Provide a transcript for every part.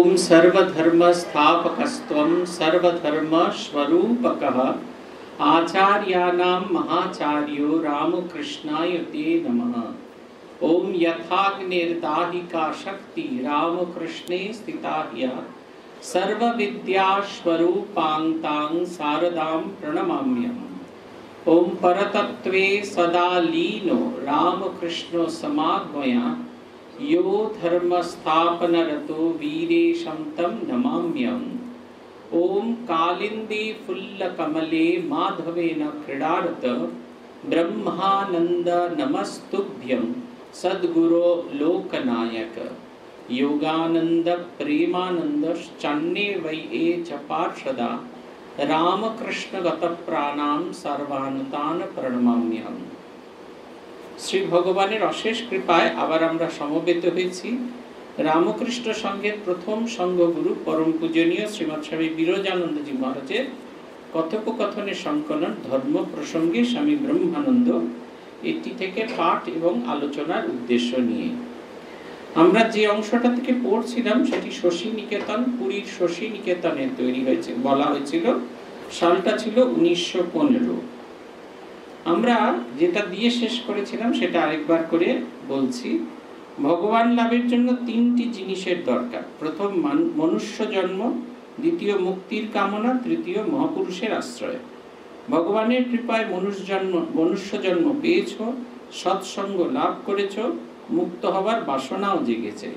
ॐ सर्वधर्मस्थापकस्त्वं सर्वधर्मस्वरूपकः। आचार्याणां महाचार्यो रामकृष्णाय ते नमः। ॐ यथाग्निर्दाहिका शक्ति रामकृष्णे स्थिता ह्य सर्वविद्यास्वरूपाङ्तां शारदां प्रणमाम्यहम्। सदा लीनो रामकृष्णो समाग्मया यो धर्मस्थापनरतो वीरेशं तं नमाम्यम्। ॐ कालिन्दीफुल्लकमले माधवेन क्रीडार्त ब्रह्मानन्दनमस्तुभ्यं सद्गुरो लोकनायक। योगानन्दप्रेमानन्दश्चन्ने वै ये च पार्षदा रामकृष्णगतप्राणां सर्वानुतान् प्रणमाम्यहम् শ্রী ভগবানের অশেষ কৃপায় আবার আমরা সমবেত হয়েছি। রামকৃষ্ণ সংঘের প্রথম সংঘগুরু পরম পূজনীয় শ্রীমৎ স্বামী বিরজানন্দজি মহারাজের কথোপকথনের সংকলন, ধর্ম প্রসঙ্গে স্বামী ব্রহ্মানন্দ এটি থেকে পাঠ এবং আলোচনার উদ্দেশ্য নিয়ে। আমরা যে অংশটা থেকে পড়ছিলাম, সেটি শশী নিকেতন পুরীর শশী নিকেতনে তৈরি হয়েছে, বলা হয়েছিল। সালটা ছিল উনিশশো পনেরো। আমরা যেটা দিয়ে শেষ করেছিলাম সেটা আরেকবার করে বলছি। ভগবান লাভের জন্য তিনটি জিনিসের দরকার। প্রথম মনুষ্য জন্ম, দ্বিতীয়, মুক্তির কামনা, তৃতীয়, মহাপুরুষের আশ্রয়। ভগবানের কৃপায় মনুষ্য জন্ম মনুষ্য জন্ম পেয়েছ, সৎসঙ্গ লাভ করেছ, মুক্ত হবার বাসনাও জেগেছে।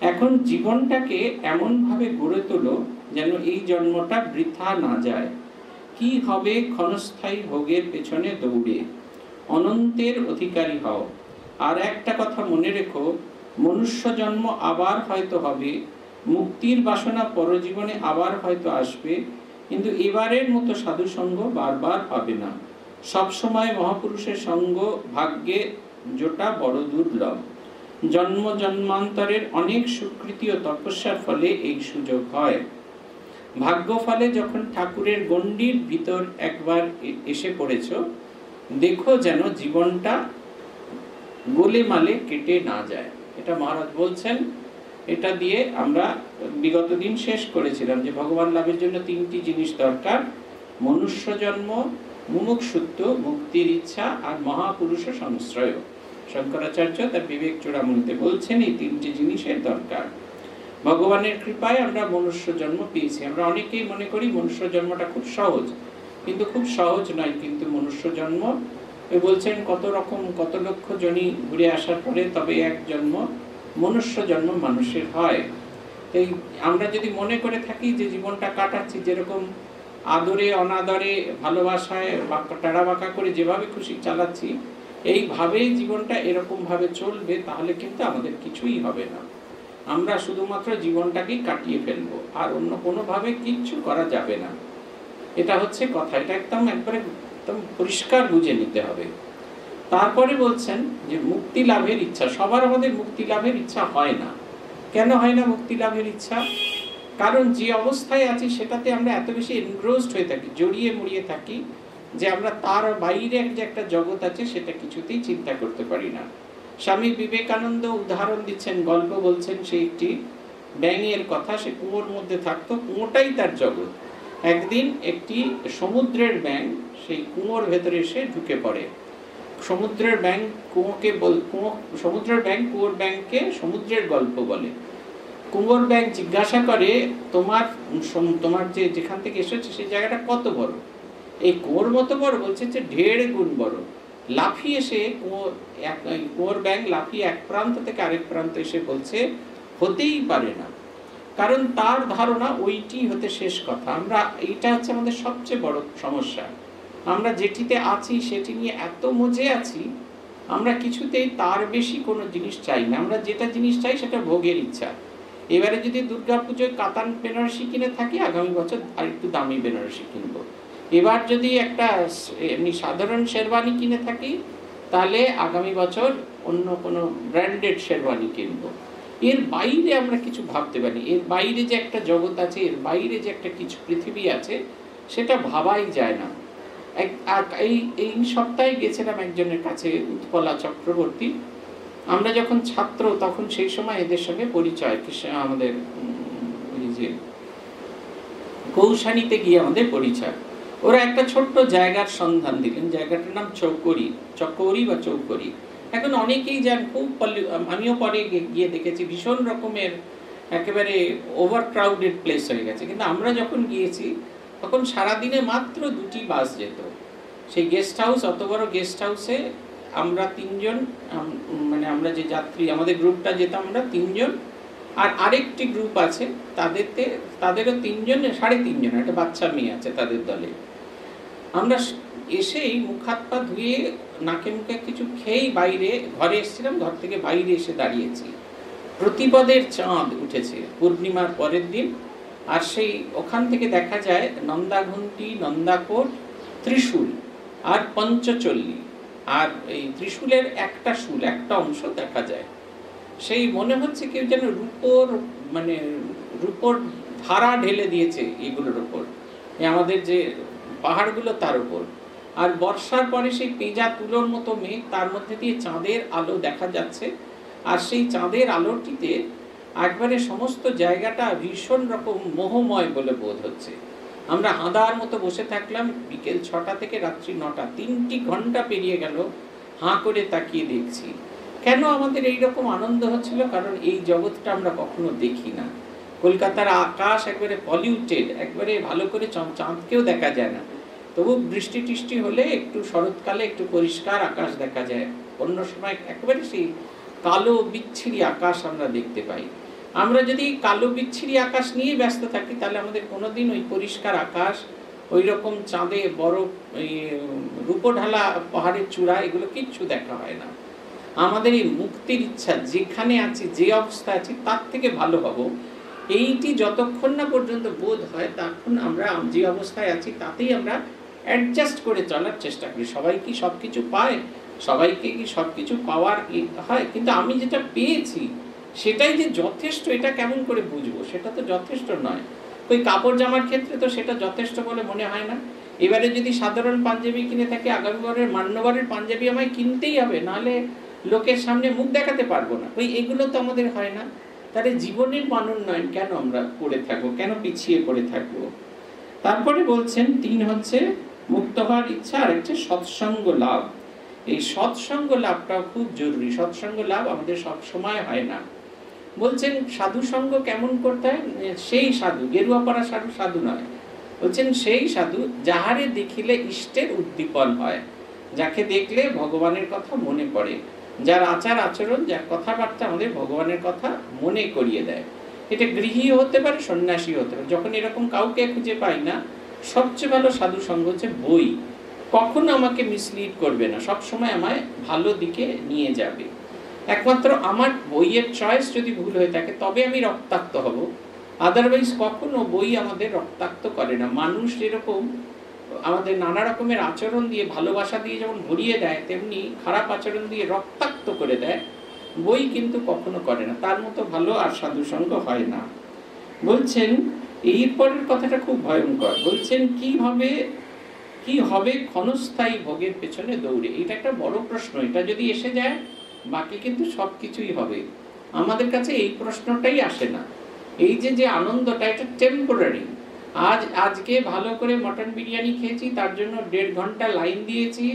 এখন জীবনটাকে এমনভাবে গড়ে তোলো যেন এই জন্মটা বৃথা না যায়। কি হবে ক্ষণস্থায়ী ভোগের পেছনে দৌড়ে? অনন্তের অধিকারী হও। আর একটা কথা মনে রেখো, মনুষ্য জন্ম আবার হয়তো হবে, মুক্তির বাসনা পরজীবনে আবার হয়তো আসবে, কিন্তু এবারের মতো সাধু সঙ্গ বারবার পাবে না। সবসময় মহাপুরুষের সঙ্গ ভাগ্যে জোটা বড় দুর্লভ। জন্ম জন্মান্তরের অনেক স্বীকৃতি ও তপস্যার ফলে এই সুযোগ হয়। ভাগ্য ফলে যখন ঠাকুরের গণ্ডির ভিতর একবার এসে পড়েছ, দেখো যেন জীবনটা গোলে মালে কেটে না যায়। এটা মহারাজ বলছেন। এটা দিয়ে আমরা বিগত দিন শেষ করেছিলাম যে ভগবান লাভের জন্য তিনটি জিনিস দরকার, মনুষ্য জন্ম, মুমুক্ষুত্ব, মুক্তির ইচ্ছা আর মহাপুরুষ সংশ্রয়। শঙ্করাচার্য তার বিবেক চূড়ামণিতে বলছেন এই তিনটি জিনিসের দরকার। ভগবানের কৃপায় আমরা মনুষ্য জন্ম পেয়েছি। আমরা অনেকেই মনে করি মনুষ্য জন্মটা খুব সহজ, কিন্তু খুব সহজ নয়। কিন্তু মনুষ্য জন্ম বলছেন কত রকম, কত লক্ষ জনই ঘুরে আসার পরে তবে এক জন্ম মনুষ্য জন্ম মানুষের হয়। এই আমরা যদি মনে করে থাকি যে জীবনটা কাটাচ্ছি যেরকম আদরে, অনাদরে, ভালোবাসায় টাড়া বাঁকা করে যেভাবে খুশি চালাচ্ছি, এইভাবেই জীবনটা এরকমভাবে চলবে, তাহলে কিন্তু আমাদের কিছুই হবে না। আমরা শুধুমাত্র জীবনটাকেই কাটিয়ে ফেলব, আর অন্য কোনোভাবে কিচ্ছু করা যাবে না। এটা হচ্ছে কথা, এটা একদম একবারে একদম পরিষ্কার বুঝে নিতে হবে। তারপরে বলছেন যে মুক্তি লাভের ইচ্ছা, সবার আমাদের মুক্তি লাভের ইচ্ছা হয় না। কেন হয় না মুক্তি লাভের ইচ্ছা? কারণ যে অবস্থায় আছি সেটাতে আমরা এত বেশি এনগ্রোসড হয়ে থাকি, জড়িয়ে মুড়িয়ে থাকি যে আমরা তার বাইরে যে একটা জগৎ আছে সেটা কিছুতেই চিন্তা করতে পারি না। স্বামী বিবেকানন্দ উদাহরণ দিচ্ছেন, গল্প বলছেন সে একটি ব্যাঙের কথা, সে কুয়োর মধ্যে থাকতো, কুয়োটাই তার জগৎ। একদিন একটি সমুদ্রের ব্যাং সেই কুয়োর ভেতরে এসে ঢুকে পড়ে। সমুদ্রের ব্যাং কুয়োকে বল, কুয়ো, সমুদ্রের ব্যাং কুয়োর ব্যাংকে সমুদ্রের গল্প বলে। কুয়োর ব্যাং জিজ্ঞাসা করে, তোমার তোমার যে যেখান থেকে এসেছে সেই জায়গাটা কত বড়? এই কুয়োর মতো বড়? বলছে যে ঢের গুণ বড়। লাফিয়ে এক কুয়োর ব্যাং লাফিয়ে এক প্রান্ত থেকে আরেক প্রান্ত এসে বলছে, হতেই পারে না। কারণ তার ধারণা ওইটি হতে শেষ কথা। আমরা, এইটা হচ্ছে আমাদের সবচেয়ে বড় সমস্যা। আমরা যেটিতে আছি, সেটি নিয়ে এত মজে আছি, আমরা কিছুতেই তার বেশি কোনো জিনিস চাই না। আমরা যেটা জিনিস চাই, সেটা ভোগের ইচ্ছা। এবারে যদি দুর্গা পুজোয় কাতান বেনারসি কিনে থাকি, আগামী বছর আর একটু দামি বেনারসি কিনবো। এবার যদি একটা এমনি সাধারণ শেরওয়ানি কিনে থাকি, তাহলে আগামী বছর অন্য কোনো ব্র্যান্ডেড শেরওয়ানি কিনবো। এর বাইরে আমরা কিছু ভাবতে পারি। এর বাইরে যে একটা জগৎ আছে, এর বাইরে যে একটা কিছু পৃথিবী আছে, সেটা ভাবাই যায় না। এই এই সপ্তাহে গেছিলাম একজনের কাছে, উৎপলা চক্রবর্তী। আমরা যখন ছাত্র, তখন সেই সময় এদের সঙ্গে পরিচয় আমাদের ওই যে, কৌশানীতে গিয়ে আমাদের পরিচয়। ওরা একটা ছোট্ট জায়গার সন্ধান দিলেন। জায়গাটার নাম চৌকরি চকৌরি বা চৌকরি এখন অনেকেই যান, খুব আমিও পরে গিয়ে দেখেছি, ভীষণ রকমের একেবারে ওভার ক্রাউডেড প্লেস হয়ে গেছে। কিন্তু আমরা যখন গিয়েছি, তখন সারাদিনে মাত্র দুটি বাস যেত। সেই গেস্ট হাউস অত বড় গেস্ট হাউসে আমরা তিনজন মানে আমরা যে যাত্রী, আমাদের গ্রুপটা যেতাম আমরা তিনজন আর আরেকটি গ্রুপ আছে, তাদেরতে, তাদেরও তিনজন, সাড়ে তিনজন, একটা বাচ্চা মেয়ে আছে তাদের দলে। আমরা এসেই মুখ হাত পা ধুয়ে নাকে মুখে কিছু খেয়েই বাইরে, ঘরে এসেছিলাম, ঘর থেকে বাইরে এসে দাঁড়িয়েছি। প্রতিপদের চাঁদ উঠেছে পূর্ণিমার পরের দিন, আর সেই ওখান থেকে দেখা যায় নন্দাঘুন্টি নন্দাকোট, ত্রিশূল আর পঞ্চচল্লি। আর এই ত্রিশূলের একটা শুল, একটা অংশ দেখা যায়। সেই মনে হচ্ছে কেউ যেন রূপোর মানে রূপোর ধারা ঢেলে দিয়েছে এগুলোর ওপর। আমাদের যে পাহাড়গুলো তার উপর আর বর্ষার পরে সেই পেঁজা তুলোর মতো মেঘ তার মধ্যে দিয়ে চাঁদের আলো দেখা যাচ্ছে। আর সেই চাঁদের আলোটিতে একবারে সমস্ত জায়গাটা ভীষণ রকম মোহময় বলে বোধ হচ্ছে। আমরা হাঁদার মতো বসে থাকলাম, বিকেল ছটা থেকে রাত্রি নটা, তিনটি ঘণ্টা পেরিয়ে গেল, হাঁ করে তাকিয়ে দেখছি। কেন আমাদের এই রকম আনন্দ হচ্ছিল? কারণ এই জগৎটা আমরা কখনো দেখি না। কলকাতার আকাশ একবারে পলিউটেড একবারে ভালো করে চাঁদকেও দেখা যায় না। তবু বৃষ্টি টিষ্টি হলে একটু শরৎকালে একটু পরিষ্কার আকাশ দেখা যায়। অন্য সময় একেবারে সেই কালো বিচ্ছিরি আকাশ আমরা দেখতে পাই। আমরা যদি কালো বিচ্ছিরি আকাশ নিয়ে ব্যস্ত থাকি, তাহলে আমাদের কোনোদিন ওই পরিষ্কার আকাশ ওই রকম চাঁদে ওই রূপঢালা পাহাড়ের চূড়া, এগুলো কিচ্ছু দেখা হয় না। আমাদের এই মুক্তির ইচ্ছা, যেখানে আছি, যে অবস্থা আছি, তার থেকে ভালো হব। এইটি যতক্ষণ না পর্যন্ত বোধ হয়, তখন আমরা যে অবস্থায় আছি, তাতেই আমরা অ্যাডজাস্ট করে চলার চেষ্টা করি। সবাই কি সব কিছু পায়? সবাইকে কি সব কিছু পাওয়ার হয়? কিন্তু আমি যেটা পেয়েছি, সেটাই যে যথেষ্ট, এটা কেমন করে বুঝব? সেটা তো যথেষ্ট নয়। ওই কাপড় জামার ক্ষেত্রে তো সেটা যথেষ্ট বলে মনে হয় না। এবারে যদি সাধারণ পাঞ্জাবি কিনে থাকে, আগামী বারের মান্যবারের পাঞ্জাবি আমায় কিনতেই হবে। নাহলে লোকের সামনে মুখ দেখাতে পারব না। ওই এগুলো তো আমাদের হয় না। তাহলে জীবনের মানোন্নয়ন কেন আমরা করে থাকব? কেন পিছিয়ে পড়ে থাকব? তারপরে বলছেন, তিন হচ্ছে মুক্ত হওয়ার ইচ্ছা, আর হচ্ছে সৎসঙ্গ লাভ। এই সৎসঙ্গ লাভটাও খুব জরুরি। সৎসঙ্গ লাভ আমাদের সব সময় হয় না। বলছেন, সাধু সঙ্গ কেমন করতে হয়? সেই সাধু, গেরুয়া পড়া সাধু সাধু নয়। বলছেন, সেই সাধু যাহারে দেখিলে ইষ্টের উদ্দীপন হয়, যাকে দেখলে ভগবানের কথা মনে পড়ে। যার আচার আচরণ, যার কথাবার্তা আমাদের ভগবানের কথা মনে করিয়ে দেয়। এটা গৃহী হতে পারে সন্ন্যাসী হতে পারে। যখন এরকম কাউকে খুঁজে পাই না, সবচেয়ে ভালো সাধু সঙ্গ হচ্ছে বই। কখনো আমাকে মিসলিড করবে না। সব সময় আমায় ভালো দিকে নিয়ে যাবে। একমাত্র আমার বইয়ের চয়েস যদি ভুল হয়ে থাকে, তবে আমি রক্তাক্ত হব। আদারওয়াইজ কখনো বই আমাদের রক্তাক্ত করে না। মানুষ যেরকম আমাদের নানা রকমের আচরণ দিয়ে ভালোবাসা দিয়ে যেমন ভরিয়ে দেয়, তেমনি খারাপ আচরণ দিয়ে রক্তাক্ত করে দেয়। বই কিন্তু কখনো করে না, তার মতো ভালো আর সাধুসঙ্গ হয় না। বলছেন এরপরের কথাটা খুব ভয়ঙ্কর। বলছেন, কীভাবে, কি হবে ক্ষণস্থায়ী ভোগের পেছনে দৌড়ে? এটা একটা বড় প্রশ্ন, এটা যদি এসে যায়, বাকি কিন্তু সব কিছুই হবে। আমাদের কাছে এই প্রশ্নটাই আসে না। এই যে যে আনন্দটা, এটা টেম্পোরারি আজ, আজকে ভালো করে মটন বিরিয়ানি খেয়েছি, তার জন্য দেড় ঘণ্টা লাইন দিয়েছি।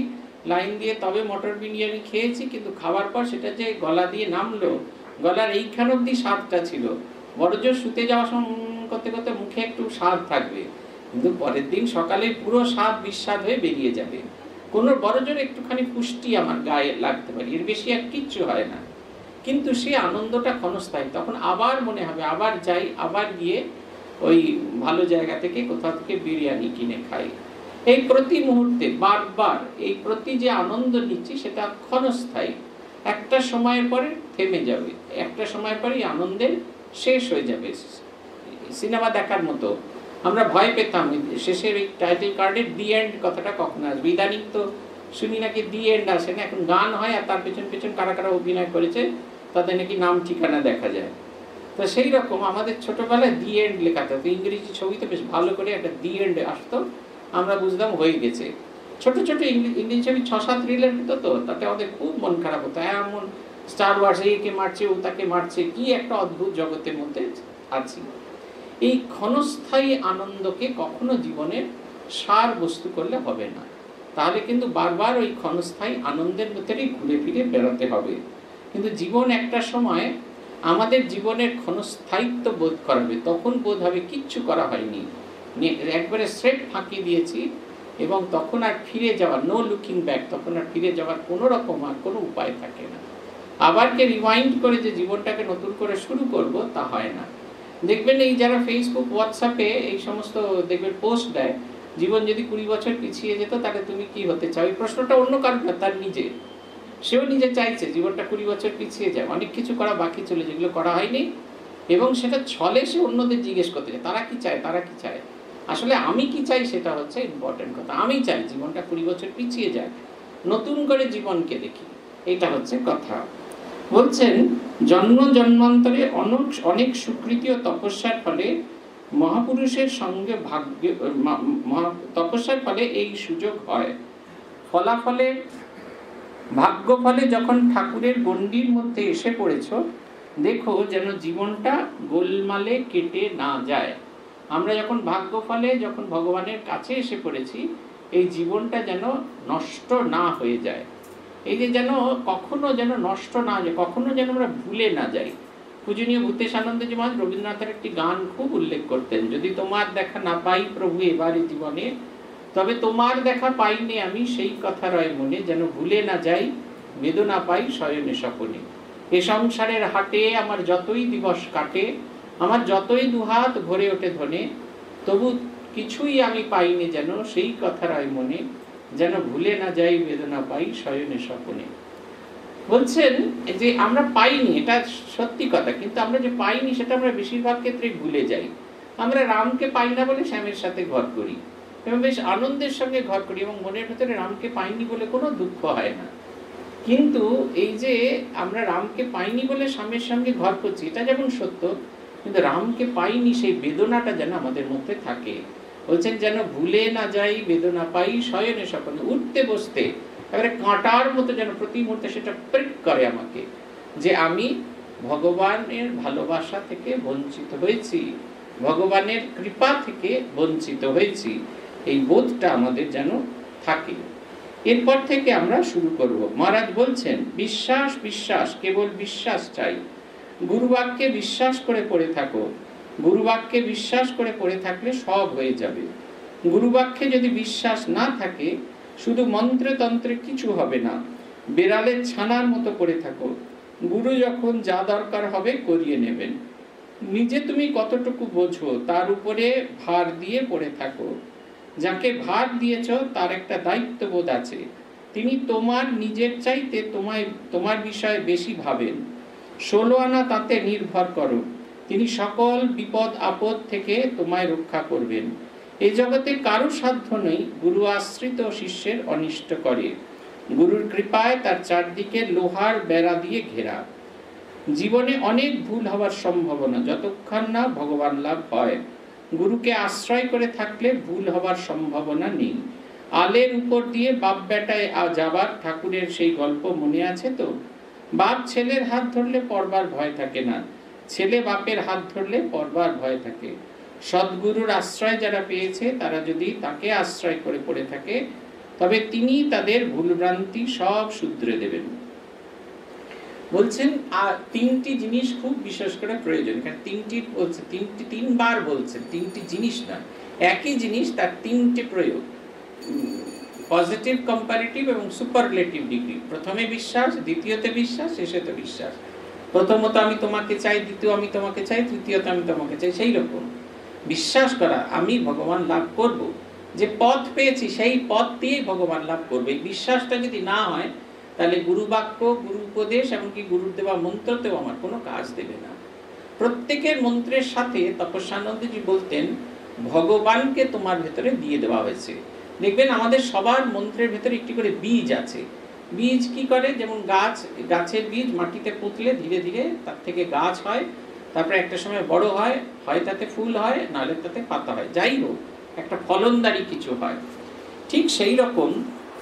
লাইন দিয়ে তবে মটন বিরিয়ানি খেয়েছি, কিন্তু খাওয়ার পর সেটা যে গলা দিয়ে নামলো, গলার এইখান অব্দি স্বাদটা ছিল। বড়জোর শুতে যাওয়ার সময় করতে করতে মুখে একটু স্বাদ থাকবে। কিন্তু পরের দিন সকালে পুরো স্বাদ বিস্বাদ হয়ে বেরিয়ে যাবে। কোনো বড় জোর একটুখানি পুষ্টি আমার গায়ে লাগতে পারে, এর বেশি আর কিচ্ছু হয় না। কিন্তু সে আনন্দটা ক্ষণস্থায়ী, তখন আবার মনে হবে, আবার যাই, আবার গিয়ে ওই ভালো জায়গা থেকে কোথাও থেকে বিরিয়ানি কিনে খাই। এই প্রতি মুহূর্তে বারবার এই প্রতি যে আনন্দ নিচ্ছি সেটা ক্ষণস্থায়ী। একটা সময়ের পরে থেমে যাবে, একটা সময় পরে আনন্দের শেষ হয়ে যাবে। সিনেমা দেখার মতো। আমরা ভয় পেতাম, শেষের ওই টাইটেল কার্ডের দি এন্ড কথাটা কখন আসবে? ইদানিং তো শুনি নাকি দি এন্ড আসে না, এখন গান হয় আর তার পেছন পেছন কারা কারা অভিনয় করেছে, তাদের নাকি নাম ঠিকানা দেখা যায়। তো সেই রকম আমাদের ছোটবেলায় দি এন্ড লেখা থাকতো ইংরেজি ছবিতে বেশ ভালো করে একটা দি এন্ড আসতো, আমরা বুঝতাম হয়ে গেছে। ছোট ছোট ইংরেজি ছবি ছ সাত রিলেট হতো তো, তাতে আমাদের খুব মন খারাপ হতো। এমন স্টার ওয়ার্স একে মারছে, ও তাকে মারছে, কি একটা অদ্ভুত জগতের মধ্যে আছি। এই ক্ষণস্থায়ী আনন্দকে কখনো জীবনের সার বস্তু করলে হবে না। তাহলে কিন্তু বারবার ওই ক্ষণস্থায়ী আনন্দের ভেতরেই ঘুরে ফিরে বেরোতে হবে। কিন্তু জীবন একটা সময় আমাদের জীবনের ক্ষণস্থায়িত্ব বোধ করাবে। তখন বোধ হবে কিচ্ছু করা হয়নি। একবারে স্রেট ফাঁকি দিয়েছি এবং তখন আর ফিরে যাওয়ার নো লুকিং ব্যাক তখন আর ফিরে যাওয়ার কোনো রকম আর কোনো উপায় থাকে না। আবারকে রিমাইন্ড করে যে জীবনটাকে নতুন করে শুরু করব তা হয় না। দেখবেন এই যারা ফেসবুক হোয়াটসঅ্যাপে এই সমস্ত দেখবেন পোস্ট দেয়, জীবন যদি কুড়ি বছর পিছিয়ে যেত তাহলে তুমি কি হতে চাও? এই প্রশ্নটা অন্য কারণ না, তার নিজে সেও নিজে চাইছে, জীবনটা কুড়ি বছর পিছিয়ে যায়, অনেক কিছু করা বাকি চলে যেগুলো করা হয়নি। এবং সেটা ছলে সে অন্যদের জিজ্ঞেস করতে চায় তারা কি চায়, তারা কি চায়? আসলে আমি কি চাই সেটা হচ্ছে ইম্পর্টেন্ট কথা। আমি চাই জীবনটা কুড়ি বছর পিছিয়ে যায় নতুন করে জীবনকে দেখি, এটা হচ্ছে কথা। বলছেন, জন্ম জন্মান্তরে অনেক অনেক স্বীকৃতি ও তপস্যার ফলে মহাপুরুষের সঙ্গে ভাগ্য তপস্যার ফলে এই সুযোগ হয়। ফলাফলে ভাগ্য ফলে যখন ঠাকুরের গণ্ডির মধ্যে এসে পড়েছ, দেখো যেন জীবনটা গোলমালে কেটে না যায়। আমরা যখন ভাগ্য ফলে যখন ভগবানের কাছে এসে পড়েছি, এই জীবনটা যেন নষ্ট না হয়ে যায়। এই যে যেন কখনো যেন নষ্ট না যায়, কখনো যেন আমরা ভুলে না যাই। পূজনীয় ভূতেশ আনন্দজি মহারাজ রবীন্দ্রনাথের একটি গান খুব উল্লেখ করতেন, যদি তোমার দেখা না পাই প্রভু এবারে জীবনে তবে তোমার দেখা পাইনি আমি, সেই কথা রয় মনে, যেন ভুলে না যাই, বেদনা পাই শয়নে স্বপনে। এ সংসারের হাটে আমার যতই দিবস কাটে, আমার যতই দুহাত ভরে ওঠে ধনে, তবু কিছুই আমি পাইনি যেন, সেই কথা রয় মনে, যেন ভুলে না যাই, বেদনা পাই শয়নে স্বপনে। বলছেন যে আমরা পাইনি, এটা সত্যি কথা, কিন্তু আমরা যে পাইনি, সেটা আমরা বেশিরভাগ ক্ষেত্রে ভুলে যাই। আমরা রামকে পাই না বলে শ্যামের সাথে ঘর করি। এবং বেশ আনন্দের সঙ্গে ঘর করি এবং মনের ভেতরে রামকে পাইনি বলে কোনো দুঃখ হয় না। কিন্তু এই যে আমরা রামকে পাইনি বলে স্বামীর সঙ্গে ঘর করছি, এটা যেমন সত্য, কিন্তু রামকে পাইনি সেই বেদনাটা যেন আমাদের মধ্যে থাকে। বলছেন, যেন ভুলে না যাই, বেদনা পাই, শয়নে সকলে উঠতে বসতে। এবারে কাঁটার মতো যেন প্রতি মুহূর্তে সেটা প্রিক করে আমাকে, যে আমি ভগবানের ভালোবাসা থেকে বঞ্চিত হয়েছি, ভগবানের কৃপা থেকে বঞ্চিত হয়েছি। এই বোধটা আমাদের যেন থাকে। এরপর থেকে আমরা শুরু করব। মহারাজ বলছেন, বিশ্বাস বিশ্বাস, কেবল বিশ্বাস চাই। গুরুবাক্যে বিশ্বাস করে পড়ে থাকো। গুরুবাক্যে বিশ্বাস করে পড়ে থাকলে সব হয়ে যাবে। গুরুবাক্যে যদি বিশ্বাস না থাকে, শুধু মন্ত্রে তন্ত্রে কিছু হবে না। বেড়ালের ছানার মতো করে থাকো। গুরু যখন যা দরকার হবে করিয়ে নেবেন। নিজে তুমি কতটুকু বোঝো, তার উপরে ভার দিয়ে পড়ে থাকো। যাকে ভার দিয়েছ, তার একটা দায়িত্ববোধ আছে। তিনি তোমার নিজের চাইতে তোমায়, তোমার বিষয়ে বেশি ভাবেন। ষোলো আনা তাতে নির্ভর করো। তিনি সকল বিপদ, আপদ থেকে তোমায় রক্ষা করবেন। এ জগতে কারও সাধ্য নেই গুরু আশ্রিত শিষ্যের অনিষ্ট করে। গুরুর কৃপায় তার চারদিকে লোহার বেড়া দিয়ে ঘেরা। জীবনে অনেক ভুল হওয়ার সম্ভাবনা, যতক্ষণ না ভগবান লাভ হয়। গুরুকে আশ্রয় করে থাকলে ভুল হবার সম্ভাবনা নেই। আলের উপর দিয়ে বাপ বেটায় যাবার ঠাকুরের সেই গল্প মনে আছে তো? বাপ ছেলের হাত ধরলে পড়বার ভয় থাকে না। ছেলে বাপের হাত ধরলে পড়বার ভয় থাকে। সদ্গুরুর আশ্রয় যারা পেয়েছে, তারা যদি তাকে আশ্রয় করে পড়ে থাকে, তবে তিনি তাদের ভুলভ্রান্তি সব শুধরে দেবেন। বলছেন আর তিনটি জিনিস খুব বিশেষ করে প্রয়োজন। কারণ তিনটি বলছে, তিনটি তিনবার বলছেন তিনটি জিনিস না। একই জিনিস তার তিনটি প্রয়োগ। পজিটিভ কম্পারেটিভ এবং সুপারলেটিভ ডিগ্রি প্রথমে বিশ্বাস, দ্বিতীয়তে বিশ্বাস, শেষেতে বিশ্বাস। প্রথমত আমি তোমাকে চাই, দ্বিতীয় আমি তোমাকে চাই, তৃতীয়ত আমি তোমাকে চাই, সেই রকম। বিশ্বাস করা, আমি ভগবান লাভ করব। যে পথ পেয়েছি, সেই পথ দিয়েই ভগবান লাভ করবে। বিশ্বাসটা যদি না হয় তাহলে গুরু বাক্য, গুরু উপদেশ এমনকি গুরুর দেওয়া মন্ত্রতেও আমার কোনো কাজ দেবে না। প্রত্যেকের মন্ত্রের সাথে তপস্যানন্দজি বলতেন, ভগবানকে তোমার ভেতরে দিয়ে দেওয়া হয়েছে। দেখবেন আমাদের সবার মন্ত্রের ভেতরে একটি করে বীজ আছে। বীজ কি করে? যেমন গাছ, গাছের বীজ মাটিতে পুঁতলে ধীরে ধীরে তার থেকে গাছ হয়, তারপরে একটা সময় বড় হয় হয় তাতে ফুল হয়, নাহলে তাতে পাতা হয়। যাই হোক, একটা ফলনদারি কিছু হয়। ঠিক সেই রকম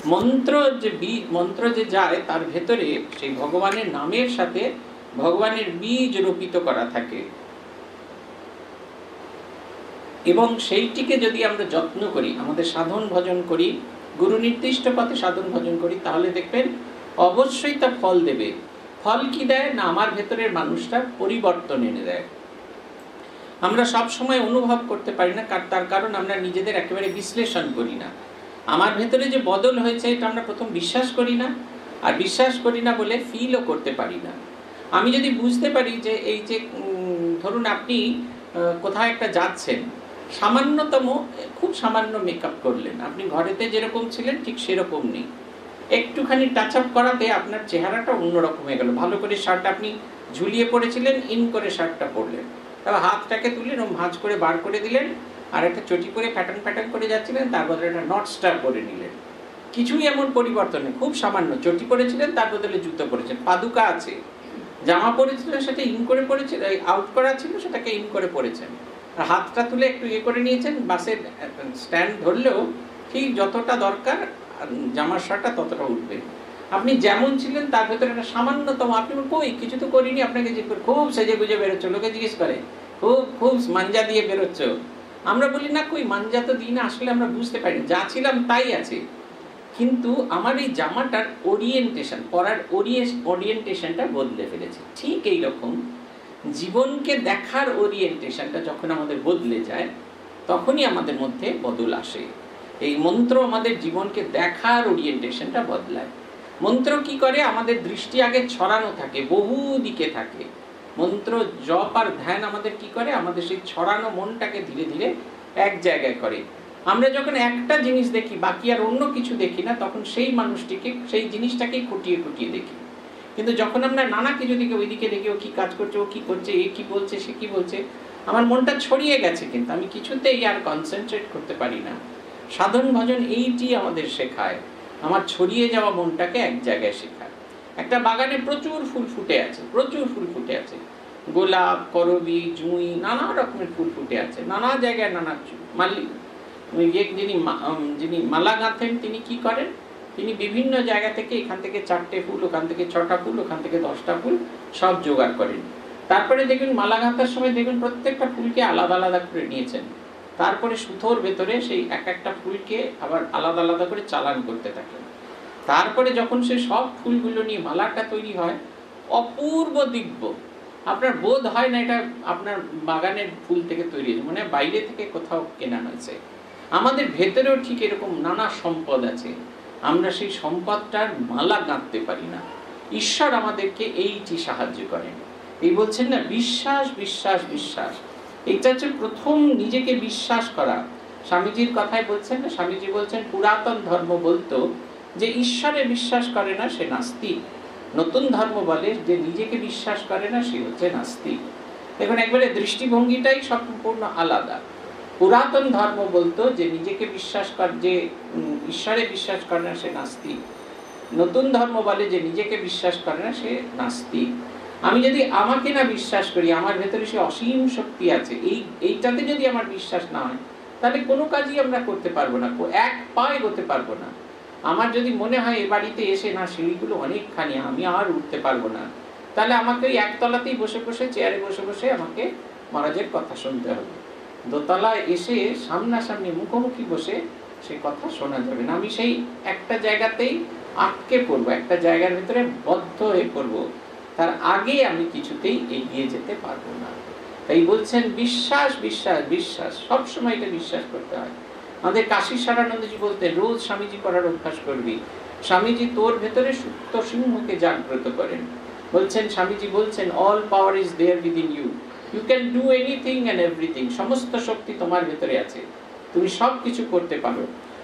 মন্ত্র যে বীজ মন্ত্র যে যায়, তার ভেতরে সেই ভগবানের নামের সাথে ভগবানের বীজ রোপিত করা থাকে। এবং সেইটিকে যদি আমরা যত্ন করি, আমাদের সাধন ভজন করি, গুরু নির্দিষ্ট পথে সাধন ভজন করি, তাহলে দেখবেন অবশ্যই তা ফল দেবে। ফল কি দেয়? না, আমার ভেতরের মানুষটা পরিবর্তন এনে দেয়। আমরা সব সময় অনুভব করতে পারি না তার কারণ আমরা নিজেদের একেবারে বিশ্লেষণ করি না। আমার ভেতরে যে বদল হয়েছে, এটা আমরা প্রথম বিশ্বাস করি না, আর বিশ্বাস করি না বলে ফিলও করতে পারি না। আমি যদি বুঝতে পারি যে এই যে ধরুন আপনি কোথাও একটা যাচ্ছেন, সামান্যতম, খুব সামান্য মেকআপ করলেন। আপনি ঘরেতে যেরকম ছিলেন, ঠিক সেরকম নেই। একটুখানি টাচ আপ করাতে আপনার চেহারাটা অন্যরকম হয়ে গেল। ভালো করে শার্ট আপনি ঝুলিয়ে পড়েছিলেন ইন করে শার্টটা পরলেন। তারপর হাতটাকে তুললেন ও ভাঁজ করে বার করে দিলেন আর একটা চটি করে প্যাটার্ন প্যাটার্ন করে যাচ্ছিলেন, তার বদলে একটা নট স্টার করে নিলেন। কিছুই এমন পরিবর্তন নেই, খুব সামান্য। চটি পরেছিলেন, তার বদলে জুতো পরেছেন পাদুকা আছে। জামা পরেছিলেন, সেটা ইন করে পরেছিল আউট করা ছিল, সেটাকে ইন করে পরেছেন। আর হাতটা তুলে একটু ইয়ে করে নিয়েছেন বাসের স্ট্যান্ড ধরলেও ঠিক যতটা দরকার জামার শার্টটা ততটা উঠবে। আপনি যেমন ছিলেন, তার ভেতরে একটা সামান্যতম, আপনি কই? কিছু তো করিনি, আপনাকে যে খুব সেজে গুজে বেরোচ্ছ, লোকে জিজ্ঞেস করে, খুব খুব মাঞ্জা দিয়ে বেরোচ্ছ। আমরা বলি, না কই মাঞ্জা তো দিই না আসলে আমরা বুঝতে পারি যা ছিলাম তাই আছে। কিন্তু আমার এই জামাটার ওরিয়েন্টেশন পরার ওরিয়েন্টেশনটা বদলে ফেলেছে। ঠিক এই রকম জীবনকে দেখার ওরিয়েন্টেশনটা যখন আমাদের বদলে যায়, তখনই আমাদের মধ্যে বদল আসে। এই মন্ত্র আমাদের জীবনকে দেখার ওরিয়েন্টেশনটা বদলায়। মন্ত্র কি করে? আমাদের দৃষ্টি আগে ছড়ানো থাকে, বহু দিকে থাকে। মন্ত্র, জপ আর ধ্যান আমাদের কি করে? আমাদের সেই ছড়ানো মনটাকে ধীরে ধীরে এক জায়গায় করে। আমরা যখন একটা জিনিস দেখি, বাকি আর অন্য কিছু দেখি না, তখন সেই মানুষটিকে, সেই জিনিসটাকেই খুঁটিয়ে খুঁটিয়ে দেখি। কিন্তু যখন আমরা নানা কিছু দিকে ওইদিকে দেখি, ও কি কাজ করছে, ও কি করছে, এ কি বলছে, সে কি বলছে, আমার মনটা ছড়িয়ে গেছে কিন্তু। আমি কিছুতেই আর কনসেন্ট্রেট করতে পারি না। সাধন ভজন এইটি আমাদের শেখায়। আমার ছড়িয়ে যাওয়া মনটাকে এক জায়গায় শেখায়। একটা বাগানে প্রচুর ফুল ফুটে আছে, প্রচুর ফুল ফুটে আছে। গোলাপ, করবি জুঁই নানা রকমের ফুল ফুটে আছে, নানা জায়গায় নানা মালি যিনি যিনি মালা গাঁথেন তিনি কি করেন? তিনি বিভিন্ন জায়গা থেকে এখান থেকে চারটে ফুল, ওখান থেকে ছটা ফুল, ওখান থেকে দশটা ফুল সব জোগাড় করেন। তারপরে দেখবেন মালা গাঁথার সময় দেখবেন প্রত্যেকটা ফুলকে আলাদা আলাদা করে নিয়েছেন। তারপরে সুতোর ভেতরে সেই এক একটা ফুলকে আবার আলাদা আলাদা করে চালান করতে থাকেন। তারপরে যখন সে সব ফুলগুলো নিয়ে মালাটা তৈরি হয়, অপূর্ব দিব্য। আপনার বোধ হয় না এটা আপনার বাগানের ফুল থেকে তৈরি হয়েছে মানে বাইরে থেকে কোথাও কেনা হয়েছে। আমাদের ভেতরেও ঠিক এরকম নানা সম্পদ আছে। আমরা সেই সম্পদটার মালা গাঁথতে পারি না। ঈশ্বর আমাদেরকে এইটি সাহায্য করেন। এই বলছেন না, বিশ্বাস বিশ্বাস বিশ্বাস। এটা হচ্ছে প্রথম নিজেকে বিশ্বাস করা। স্বামীজির কথাই বলছেন না, স্বামীজি বলছেন, পুরাতন ধর্ম বলতো যে ঈশ্বরে বিশ্বাস করে না, সে নাস্তিক। নতুন ধর্ম বলে যে নিজেকে বিশ্বাস করে না, সে হচ্ছে নাস্তিক। দেখুন, একবারে দৃষ্টিভঙ্গিটাই সম্পূর্ণ আলাদা। পুরাতন ধর্ম বলতো যে নিজেকে বিশ্বাস কর, যে ঈশ্বরে বিশ্বাস করে না, সে নাস্তিক। নতুন ধর্ম বলে যে নিজেকে বিশ্বাস করে না, সে নাস্তিক। আমি যদি আমাকে না বিশ্বাস করি, আমার ভেতরে সে অসীম শক্তি আছে, এই, এইটাতে যদি আমার বিশ্বাস না হয়, তাহলে কোনো কাজই আমরা করতে পারব না, এক পায়ে এগোতে পারব না। আমার যদি মনে হয় এ বাড়িতে এসে, না, সিঁড়িগুলো অনেকখানি, আমি আর উঠতে পারব না, তাহলে আমাকে ওই একতলাতেই বসে বসে, চেয়ারে বসে বসে আমাকে মহারাজের কথা শুনতে হবে। দোতলায় এসে সামনাসামনি মুখোমুখি বসে সে কথা শোনা যাবে না। আমি সেই একটা জায়গাতেই আটকে পড়ব, একটা জায়গার ভিতরে বদ্ধ হয়ে পড়ব। তার আগে আমি কিছুতেই এগিয়ে যেতে পারব না। তাই বলছেন, বিশ্বাস বিশ্বাস বিশ্বাস। সবসময় এটা বিশ্বাস করতে হয়। আমাদের কাশী সারানন্দজি বলতেন রোজ স্বামীজি করার অভ্যাস করবি। স্বামীজি তোর ভেতরে সুপ্ত সিংহকে জাগ্রত করেন। বলছেন, স্বামীজি বলছেন all power is there within you you can do anything and everything সমস্ত শক্তি তোমার ভেতরে আছে। তুমি সব কিছু করতে পারো।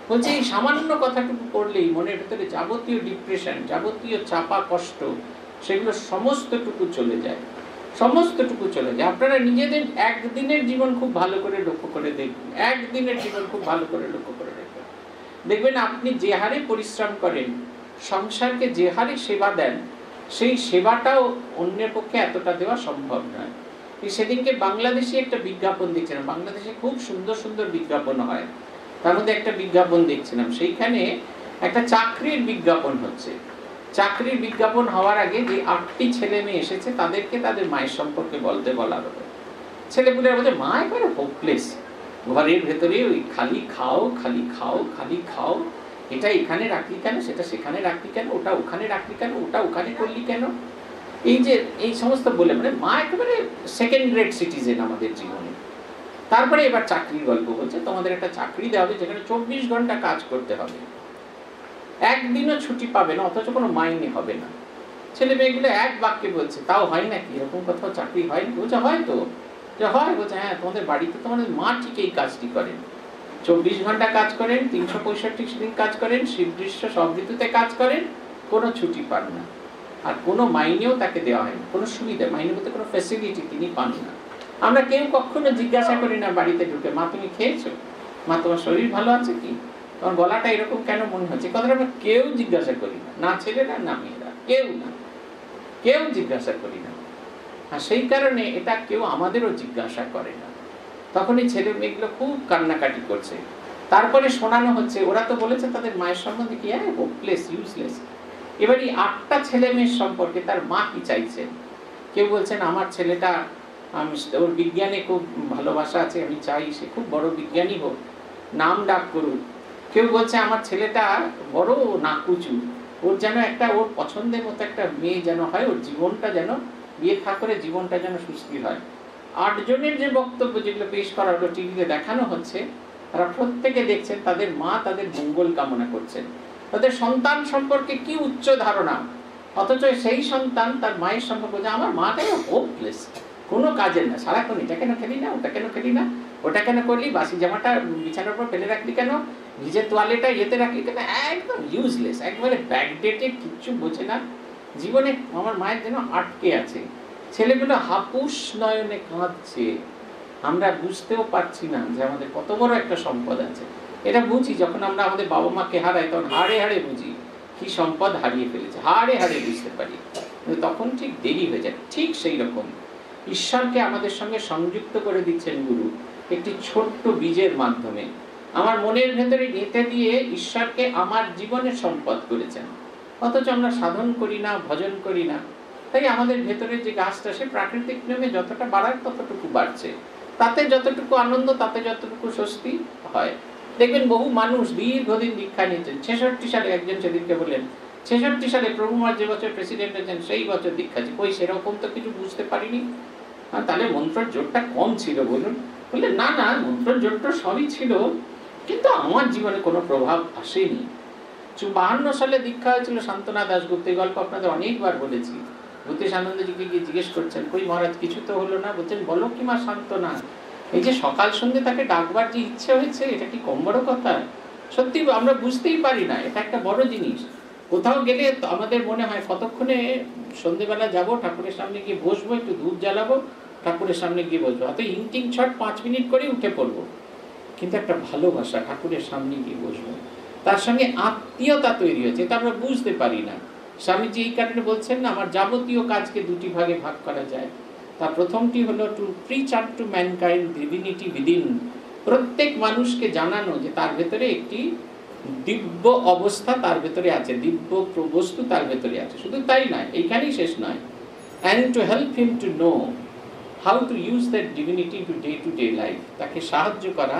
বলছে, এই সামান্য কথাটুকু করলেই মনের ভেতরে যাবতীয় ডিপ্রেশন যাবতীয় চাপা কষ্ট, সেগুলো সমস্তটুকু চলে যায়। সমস্তটুকু চলে যায়। আপনারা নিজেদের একদিনের জীবন খুব ভালো করে লক্ষ্য করে দেখবেন। একদিনের জীবন খুব ভালো করে লক্ষ্য করে দেখবেন। দেখবেন আপনি যে হারে পরিশ্রম করেন, সংসারকে যে হারে সেবা দেন, সেই সেবাটাও অন্যের পক্ষে এতটা দেওয়া সম্ভব নয়। সেদিনকে বাংলাদেশে একটা বিজ্ঞাপন দেখছিলাম বাংলাদেশে খুব সুন্দর সুন্দর বিজ্ঞাপন হয়। তার মধ্যে একটা বিজ্ঞাপন দেখছিলাম। সেইখানে একটা চাকরির বিজ্ঞাপন হচ্ছে। চাকরির বিজ্ঞাপন হওয়ার আগে যে আটটি ছেলে মেয়ে এসেছে, তাদেরকে তাদের মায়ের সম্পর্কে বলতে বলা হলো ছেলেপুলেরা বলছে, মা এবারে হোপলেস ঘরের ভেতরে ওই খালি খাও খালি খাও খালি খাও। এটা এখানে রাখলি কেন? সেটা সেখানে রাখলি কেন? ওটা ওখানে রাখলি কেন? ওটা ওখানে করলি কেন? এই যে, এই সমস্ত বলে মানে মা একেবারে সেকেন্ড গ্রেড সিটিজেন আমাদের জীবনে। তারপরে এবার চাকরির গল্প বলছে তোমাদের একটা চাকরি দেওয়া হবে যেখানে চব্বিশ ঘণ্টা কাজ করতে হবে। একদিনও ছুটি পাবে না, অথচ কোনো মাইনে হবে না। ছেলে মেয়েগুলো এক বাক্যে বলছে, তাও হয় নাকি? এরকম কোথাও চাকরি হয় বলছে, হয় তো। যে হয়। বলছে হ্যাঁ তোমাদের বাড়িতে তোমাদের মা ঠিক এই কাজটি করেন। চব্বিশ ঘণ্টা কাজ করেন, তিনশো পঁয়ষট্টি দিন কাজ করেন শীত গ্রীষ্ম সব ঋতুতে কাজ করেন, কোনো ছুটি পান না। আর কোনো মাইনেও তাকে দেওয়া হয় না কোনো সুবিধা মাইনে বলতে কোনো ফ্যাসিলিটি তিনি পান না। আমরা কেউ কখনো জিজ্ঞাসা করি না বাড়িতে ঢুকে, মা, তুমি খেয়েছো? মা, তোমার শরীর ভালো আছে কি? তোমার গলাটা এরকম কেন মনে হচ্ছে? কথাটা আমরা কেউ জিজ্ঞাসা করি না। না ছেলেরা, না মেয়েরা। কেউ না। কেউ জিজ্ঞাসা করি না। আর সেই কারণে এটা কেউ আমাদেরও জিজ্ঞাসা করে না। তখন এই ছেলে মেয়েগুলো খুব কান্নাকাটি করছে। তারপরে শোনানো হচ্ছে, ওরা তো বলেছে তাদের মায়ের সম্বন্ধে কি? হ্যাঁ হোপলেস ইউজলেস এবার এই আটটা ছেলে মেয়ের সম্পর্কে তার মা কি চাইছেন? কেউ বলছেন, আমার ছেলেটা ওর বিজ্ঞানে খুব ভালোবাসা আছে, আমি চাই, সে খুব বড় বিজ্ঞানী হোক। নাম ডাক করুক। কেউ বলছে, আমার ছেলেটা বড় নাকুচু। ওর যেন একটা, ওর পছন্দের মতো একটা মেয়ে যেন হয়, ওর জীবনটা যেন, বিয়ে থা করে জীবনটা যেন সুস্থির হয়। আটজনের যে বক্তব্য যেগুলো পেশ করা হলো, টিভিতে দেখানো হচ্ছে, তারা প্রত্যেকে দেখছেন তাদের মা তাদের মঙ্গল কামনা করছেন। তাদের সন্তান সম্পর্কে কি উচ্চ ধারণা? অথচ সেই সন্তান তার মায়ের সম্পর্কে যে আমার মাটাই হোপলেস কোনো কাজের না। সারাক্ষণ এটা কেন খেলি না, ওটা কেন খেলি না? ওটা কেন করলি? বাসি জামাটা বিছানার উপর ফেলে রাখলি কেন? নিজের তোয়ালেটা ইয়েতে রাখলি কেন একদম ইউজলেস একবারে ব্যাকডেটেড কিচ্ছু বোঝে না। জীবনে আমার মায়ের যেন আটকে আছে। ছেলেগুলো হাপুস নয়নে কাঁদছে। আমরা বুঝতেও পারছি না যে আমাদের কত বড় একটা সম্পদ আছে। এটা বুঝি, যখন আমরা আমাদের বাবা মাকে হারাই, তখন হাড়ে হাড়ে বুঝি কি সম্পদ হারিয়ে ফেলেছে। হাড়ে হাড়ে বুঝতে পারি। তখন ঠিক দেরি হয়ে যায়। ঠিক সেই রকম। ঈশ্বরকে আমাদের সঙ্গে সংযুক্ত করে দিচ্ছেন গুরু। একটি ছোট্ট বীজের মাধ্যমে। আমার মনের ভেতরে গেঁথে দিয়ে ঈশ্বরকে আমার জীবনের সম্পদ করেছেন। অথচ আমরা সাধন করি না, ভজন করি না। তাই আমাদের ভেতরে যে গাছটা, সে প্রাকৃতিক নিয়মে যতটা বাড়ায় ততটুকু বাড়ছে। তাতে যতটুকু আনন্দ, তাতে যতটুকু স্বস্তি হয়। দেখবেন বহু মানুষ দীর্ঘদিন দীক্ষা নিয়েছেন। ছেষট্টি সালে একজন সেদিনকে বললেন, ছেষট্টি সালে প্রভুমার যে বছর প্রেসিডেন্ট হয়েছেন, সেই বছর দীক্ষা কই, সেরকম তো কিছু বুঝতে পারিনি? তাহলে মন্ত্রের জোরটা কম ছিল বলুন। বললেন, না না মন্ত্রের জোরটা সবই ছিল। কিন্তু আমার জীবনে কোনো প্রভাব আসেনি। বাহান্ন সালে দীক্ষা হয়েছিল শান্তনা দাসগুপ্ত এই গল্প, আপনাদের অনেকবার বলেছি। ভূতেশ আনন্দজিকে গিয়ে জিজ্ঞেস করছেন, কই মহারাজ, কিছু তো হলো না? বলছেন, বলো কি মা শান্তনা এই যে সকাল সন্ধ্যে তাকে ডাকবার যে ইচ্ছে হয়েছে, এটা কি কম বড় কথা? সত্যি আমরা বুঝতেই পারি না, এটা একটা বড় জিনিস। কোথাও গেলে আমাদের মনে হয় কতক্ষণে সন্ধেবেলা যাব, ঠাকুরের সামনে গিয়ে বসবো, একটু দুধ জ্বালাবো, ঠাকুরের সামনে গিয়ে বসবো হয়তো ইন্টিং ছট পাঁচ মিনিট করে উঠে পড়ব। কিন্তু একটা ভালোবাসা ঠাকুরের সামনে গিয়ে বসবো। তার সঙ্গে আত্মীয়তা তৈরি হয়েছে, এটা আমরা বুঝতে পারি না। স্বামীজি এই কারণে বলছেন না, আমার যাবতীয় কাজকে দুটি ভাগে ভাগ করা যায়। তার প্রথমটি হলো to preach up to mankind divinity within প্রত্যেক মানুষকে জানানো যে তার ভেতরে একটি দিব্য অবস্থা তার ভেতরে আছে, দিব্য বস্তু তার ভেতরে আছে। শুধু তাই নয়, এইখানেই শেষ নয়। And to help him to know how to use that divinity to day to day life তাকে সাহায্য করা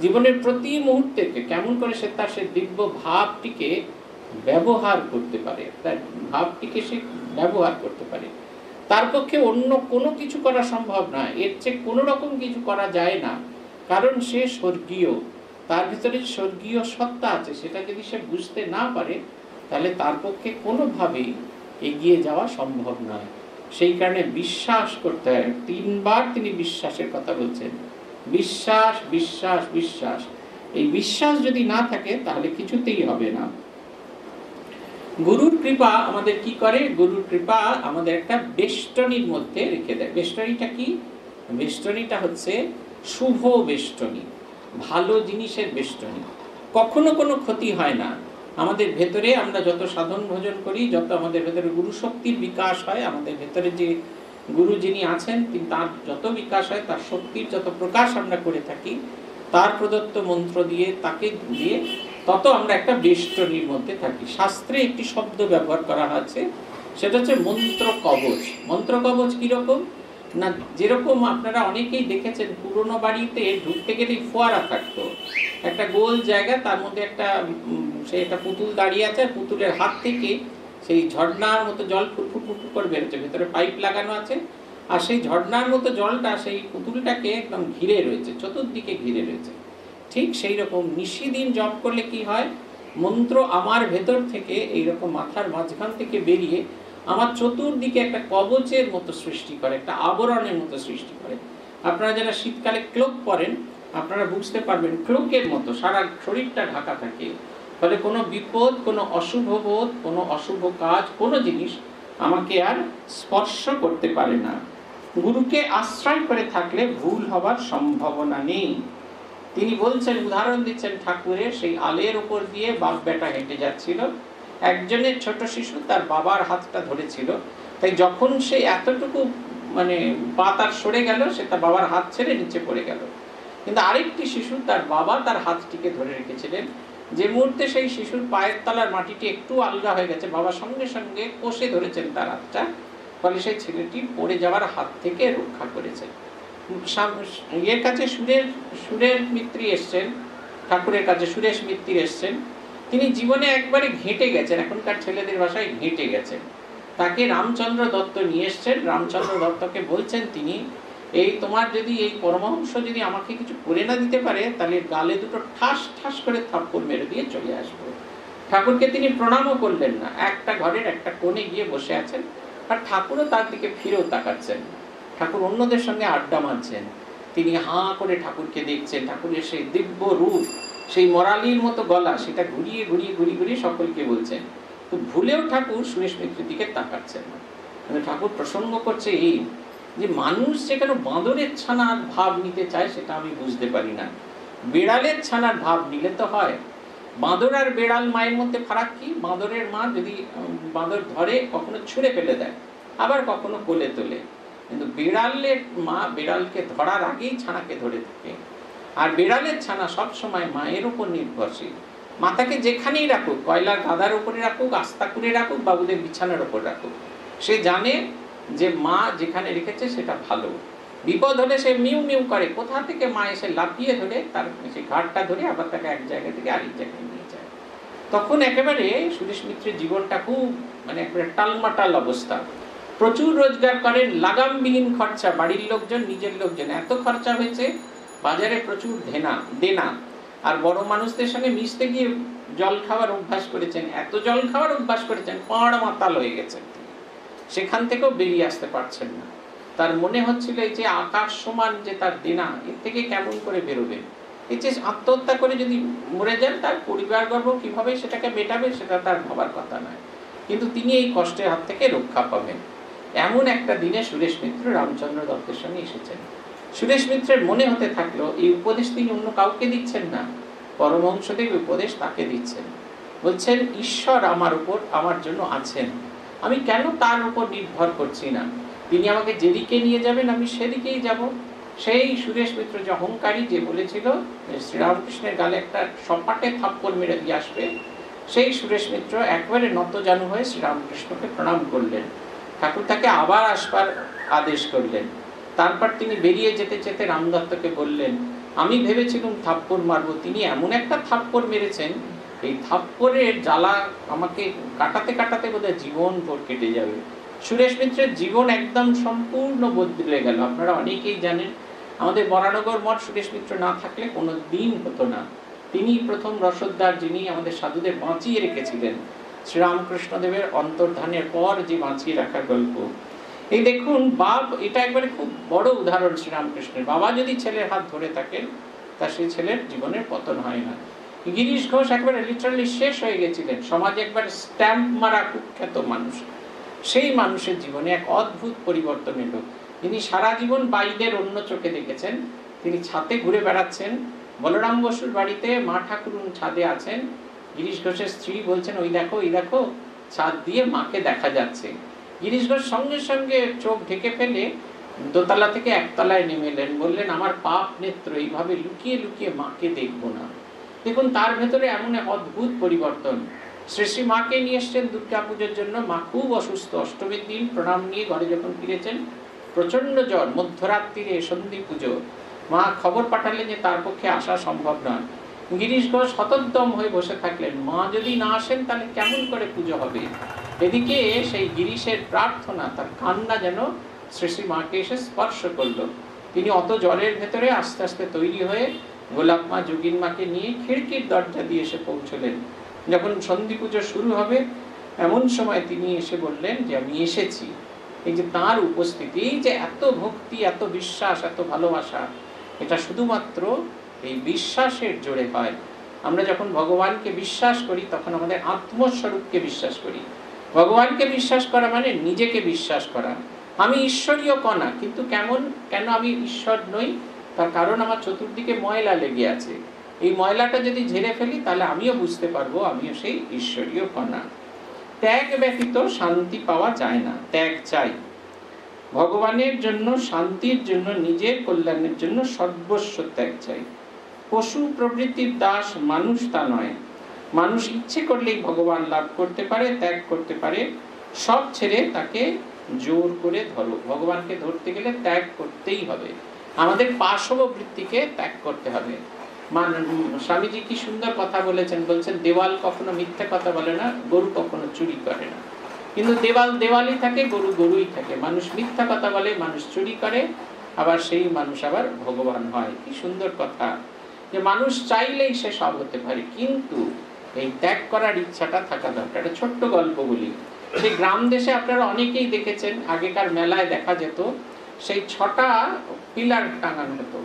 জীবনের প্রতি মুহূর্তে কেমন করে সে তার সে দিব্য ভাবটিকে ব্যবহার করতে পারে, তার ভাবটিকে সে ব্যবহার করতে পারে। তার পক্ষে অন্য কোনো কিছু করা সম্ভব নয় এর চেয়ে কোনো রকম কিছু করা যায় না। কারণ সে স্বর্গীয়, তার ভিতরে স্বর্গীয় সত্তা আছে, সেটা যদি সে বুঝতে না পারে, তাহলে তার পক্ষে কোনোভাবেই এগিয়ে যাওয়া সম্ভব নয়। সেই কারণে বিশ্বাস করতে হয়। তিনবার তিনি বিশ্বাসের কথা বলছেন। বিশ্বাস বিশ্বাস বিশ্বাস। এই বিশ্বাস যদি না থাকে, তাহলে কিছুতেই হবে না। গুরুর কৃপা আমাদের কি করে? গুরুর কৃপা আমাদের একটা বেষ্টনীর মধ্যে রেখে দেয়। বেষ্টনীটা কি? বেষ্টনীটা হচ্ছে শুভ বেষ্টনী, ভালো জিনিসের বেষ্টনী। কখনো কোনো ক্ষতি হয় না। আমাদের ভেতরে আমরা যত সাধন ভোজন করি, যত আমাদের ভেতরে গুরু শক্তির বিকাশ হয়, আমাদের ভেতরে যে গুরু যিনি আছেন, তিনি তার যত বিকাশ হয়, তার শক্তির যত প্রকাশ আমরা করে থাকি, তার প্রদত্ত মন্ত্র দিয়ে, তাকে ঘুরিয়ে তত আমরা একটা বেষ্টনীর মধ্যে থাকি। শাস্ত্রে একটি শব্দ ব্যবহার করা আছে সেটা হচ্ছে মন্ত্র কবচ। মন্ত্র কবচ কীরকম না, যেরকম আপনারা অনেকেই দেখেছেন, পুরনো বাড়িতে ঢুকতে গেলেই ফোয়ারা থাকতো। একটা গোল জায়গা, তার মধ্যে একটা সে একটা পুতুল দাঁড়িয়ে আছে পুতুলের হাত থেকে সেই ঝর্ণার মতো জল ফুটফুট ফুটফুট করে বেরোচ্ছে। ভেতরে পাইপ লাগানো আছে আর সেই ঝর্ণার মতো জলটা সেই পুতুলটাকে একদম ঘিরে রয়েছে, চতুর্দিকে ঘিরে রয়েছে। ঠিক সেই রকম নিশিদিন জপ করলে কি হয়? মন্ত্র আমার ভেতর থেকে এইরকম মাথার মাঝখান থেকে বেরিয়ে আমার চতুর্দিকে একটা কবচের মতো সৃষ্টি করে, একটা আবরণের মতো সৃষ্টি করে। আপনারা যারা শীতকালে ক্লোক পরেন, আপনারা বুঝতে পারবেন ক্লোকের মতো সারা শরীরটা ঢাকা থাকে। ফলে কোনো বিপদ, কোনো অশুভ বোধ, কোনো অশুভ কাজ, কোনো জিনিস আমাকে আর স্পর্শ করতে পারে না। গুরুকে আশ্রয় করে থাকলে ভুল হবার সম্ভাবনা নেই। তিনি বলছেন, উদাহরণ দিচ্ছেন ঠাকুরের, সেই আলের উপর দিয়ে বাপ বেটা হেঁটে যাচ্ছিল। একজনের ছোট শিশু তার বাবার হাতটা ধরেছিল। তাই যখন সে এতটুকু মানে পা তার সরে গেল, সে তার বাবার হাত ছেড়ে নিচে পড়ে গেল। কিন্তু আরেকটি শিশু তার বাবা তার হাতটিকে ধরে রেখেছিলেন। যে মুহূর্তে সেই শিশুর পায়ের তলার মাটিটি একটু আলগা হয়ে গেছে, বাবা সঙ্গে সঙ্গে কষে ধরেছেন তার হাতটা। ফলে সেই ছেলেটি পড়ে যাওয়ার হাত থেকে রক্ষা করেছেন ইয়ের কাছে সুরের সুরের মিত্রী এসছেন, ঠাকুরের কাছে সুরেশ মিত্রী এসছেন। তিনি জীবনে একবারে ঘেঁটে গেছেন, এখনকার ছেলেদের ভাষায় ঘেঁটে গেছেন। তাকে রামচন্দ্র দত্ত নিয়ে এসছেন। রামচন্দ্র দত্তকে বলছেন তিনি এই তোমার যদি এই পরমহংস যদি আমাকে কিছু করে না দিতে পারে, তাহলে গালে দুটো ঠাস ঠাস করে থাপ্পড় মেরে দিয়ে চলে আসব। ঠাকুরকে তিনি প্রণামও করলেন না। একটা ঘরের একটা কোণে গিয়ে বসে আছেন আর ঠাকুরও তার দিকে ফিরেও তাকাচ্ছেন। ঠাকুর অন্যদের সঙ্গে আড্ডা মারছেন। তিনি হাঁ করে ঠাকুরকে দেখছেন। ঠাকুরের সেই দিব্য রূপ, সেই মরালির মতো গলা, সেটা ঘুরিয়ে ঘুরিয়ে ঘুরিয়ে ঘুরিয়ে সকলকে বলছেন, তো ভুলেও ঠাকুর সুরেশ মিত্রের দিকে তাকাচ্ছেন না। ঠাকুর প্রসঙ্গ করছে এই যে মানুষ যে কেন বাঁদরের ছানার ভাব নিতে চায় সেটা আমি বুঝতে পারি না। বেড়ালের ছানার ভাব নিলে তো হয়। বাঁদর আর বেড়াল মায়ের মধ্যে ফারাক কি? বাঁদরের মা যদি বাঁদর ধরে কখনো ছুঁড়ে ফেলে দেয়, আবার কখনো কোলে তোলে। কিন্তু বিড়ালের মা বিড়ালকে ধরার আগেই ছানাকে ধরে থাকে। আর বিড়ালের ছানা সব সময় মায়ের উপর নির্ভরশীল। মাতাকে যেখানেই রাখুক, কয়লার গাদার উপরে রাখুক আস্তা করে রাখুক, বাবুদের বিছানার উপর রাখুক। সে জানে যে মা যেখানে রেখেছে সেটা ভালো। বিপদ হলে সে মিউ মিউ করে, কোথা থেকে মা এসে লাফিয়ে ধরে তার সে ঘাটটা ধরে আবার তাকে এক জায়গা থেকে আরেক জায়গায় নিয়ে যায়। তখন একেবারে সুরেশ মিত্রের জীবনটা খুব মানে একবারে টালমাটাল অবস্থা। প্রচুর রোজগার করেন, লাগামবিহীন খরচা, বাড়ির লোকজন, নিজের লোকজন। এত খরচা হয়েছে, বাজারে প্রচুর ধেনা দেনা। আর বড় মানুষদের সঙ্গে মিশতে গিয়ে জল খাওয়ার অভ্যাস করেছেন, এত জল খাওয়ার অভ্যাস করেছেন, পাড় মাতাল হয়ে গেছেন। সেখান থেকেও বেরিয়ে আসতে পারছেন না। তার মনে হচ্ছিল এই যে আকাশ সমান যে তার দেনা, এর থেকে কেমন করে বেরোবে? এই যে আত্মহত্যা করে যদি মরে যান, তার পরিবার গর্ব কীভাবে সেটাকে মেটাবে, সেটা তার ভাবার কথা নয়। কিন্তু তিনি এই কষ্টের হাত থেকে রক্ষা পাবেন। এমন একটা দিনে সুরেশ মিত্র রামচন্দ্র দত্তের সঙ্গে এসেছেন। সুরেশ মিত্রের মনে হতে থাকল, এই উপদেশ তিনি অন্য কাউকে দিচ্ছেন না। পরমংশদেব উপদেশ তাকে দিচ্ছেন। বলছেন, ঈশ্বর আমার উপর, আমার জন্য আছেন। আমি কেন তার উপর নির্ভর করছি না? তিনি আমাকে যেদিকে নিয়ে যাবেন, আমি সেদিকেই যাব। সেই সুরেশ মিত্র যে অহংকারী যে বলেছিল শ্রীরামকৃষ্ণের গালে একটা সপাটে থাপ্পড় মেরে দিয়ে আসবে, সেই সুরেশ মিত্র একবারে নতজানু হয়ে শ্রীরামকৃষ্ণকে প্রণাম করলেন। ঠাকুর তাকে আবার আসবার আদেশ করলেন। তারপর তিনি বেরিয়ে যেতে যেতে রামদত্তকে বললেন, আমি ভেবেছিলাম থাপ্পড় মারবো। তিনি এমন একটা থাপ্পড় মেরেছেন এই থাপ্পড়ের জ্বালা আমাকে কাটাতে কাটাতে বোধহয় জীবন ভোর কেটে যাবে। সুরেশ মিত্রের জীবন একদম সম্পূর্ণ বদলে গেল। আপনারা অনেকেই জানেন, আমাদের বরানগর মঠ সুরেশ মিত্র না থাকলে কোনো দিন হতো না। তিনি প্রথম রসদ্দার যিনি আমাদের সাধুদের বাঁচিয়ে রেখেছিলেন। শ্রীরামকৃষ্ণদেবের অন্তর্ধানের পর যে বাঁচিয়ে রাখার গল্প। এই দেখুন, বাপ, এটা একবারে খুব বড় উদাহরণ শ্রীরামকৃষ্ণের। বাবা যদি ছেলের হাত ধরে থাকেন, তা সেই ছেলের জীবনের পতন হয় না। গিরিশ ঘোষ একবারে লিটারালি শেষ হয়ে গেছিলেন। সমাজে একবার স্ট্যাম্প মারা কুখ্যাত মানুষ। সেই মানুষের জীবনে এক অদ্ভুত পরিবর্তন এলো। যিনি সারা জীবন বাইদের অন্য চোখে দেখেছেন, তিনি ছাতে ঘুরে বেড়াচ্ছেন, বলরাম বসুর বাড়িতে মা ঠাকুর ছাদে আছেন। গিরিশ ঘোষের স্ত্রী বলছেন, ওই দেখো ওই দেখো, ছাদ দিয়ে মাকে দেখা যাচ্ছে। গিরিশ ঘোষ সঙ্গে সঙ্গে চোখ ঢেকে ফেলে দোতলা থেকে একতলায় নেমে এলেন বললেন, আমার পাপ নেত্র, এইভাবে লুকিয়ে লুকিয়ে মাকে দেখব না। দেখুন, তার ভেতরে এমন অদ্ভুত পরিবর্তন। শ্রী শ্রী মাকে নিয়ে এসছেন দুর্গা পুজোর জন্য। মা খুব অসুস্থ। অষ্টমীর দিন প্রণাম নিয়ে ঘরে যখন ফিরেছেন, প্রচণ্ড জ্বর, মধ্যরাত্রিরে সন্ধি পুজো। মা খবর পাঠালেন যে তার পক্ষে আসা সম্ভব নয়। গিরিশ ঘোষ হতোদ্যম হয়ে বসে থাকলেন। মা যদি না আসেন, তাহলে কেমন করে পুজো হবে? এদিকে সেই গিরিশের প্রার্থনা, তার কান্না যেন শ্রী শ্রী মাকে এসে স্পর্শ করল। তিনি অত জ্বরের ভেতরে আস্তে আস্তে তৈরি হয়ে গোলাপ মা, যোগিন মাকে নিয়ে খিড়কির দরজা দিয়ে এসে পৌঁছলেন। যখন সন্ধি পুজো শুরু হবে, এমন সময় তিনি এসে বললেন যে, আমি এসেছি। এই যে তার উপস্থিতি যে এত ভক্তি, এত বিশ্বাস, এত ভালোবাসা, এটা শুধুমাত্র এই বিশ্বাসের জোরে হয় আমরা যখন ভগবানকে বিশ্বাস করি, তখন আমাদের আত্মস্বরূপকে বিশ্বাস করি। ভগবানকে বিশ্বাস করা মানে নিজেকে বিশ্বাস করা। আমি ঈশ্বরীয় কণা, কিন্তু কেমন, কেন আমি ঈশ্বর নই? তার কারণ আমার চতুর্দিকে ময়লা লেগে আছে। এই ময়লাটা যদি ঝেড়ে ফেলি, তাহলে আমিও বুঝতে পারব, আমিও সেই ঈশ্বরীয় কণা। ত্যাগ ব্যতীত শান্তি পাওয়া যায় না, ত্যাগ চাই। ভগবানের জন্য, শান্তির জন্য, নিজের কল্যাণের জন্য সর্বস্ব ত্যাগ চাই। পশু প্রবৃত্তির দাস মানুষ তা নয়। মানুষ ইচ্ছে করলেই ভগবান লাভ করতে পারে, ত্যাগ করতে পারে। সব ছেড়ে তাকে জোর করে ধরো। ভগবানকে ধরতে গেলে ত্যাগ করতেই হবে। আমাদের পাশব বৃত্তিকে ত্যাগ করতে হবে। মান, স্বামীজি কি সুন্দর কথা বলেছেন, বলছেন, দেওয়াল কখনো মিথ্যে কথা বলে না, গরু কখনো চুরি করে না। কিন্তু দেওয়াল দেওয়ালই থাকে, গরু গরুই থাকে। মানুষ মিথ্যা কথা বলে, মানুষ চুরি করে, আবার সেই মানুষ আবার ভগবান হয়। কি সুন্দর কথা। যে মানুষ চাইলেই সে সব হতে পারে, কিন্তু এই ত্যাগ করার ইচ্ছাটা থাকা দরকার। একটা ছোট্ট গল্প বলি। সেই গ্রাম দেশে আপনারা অনেকেই দেখেছেন, আগেকার মেলায় দেখা যেত সেই ছটা পিলার টাঙানো হতো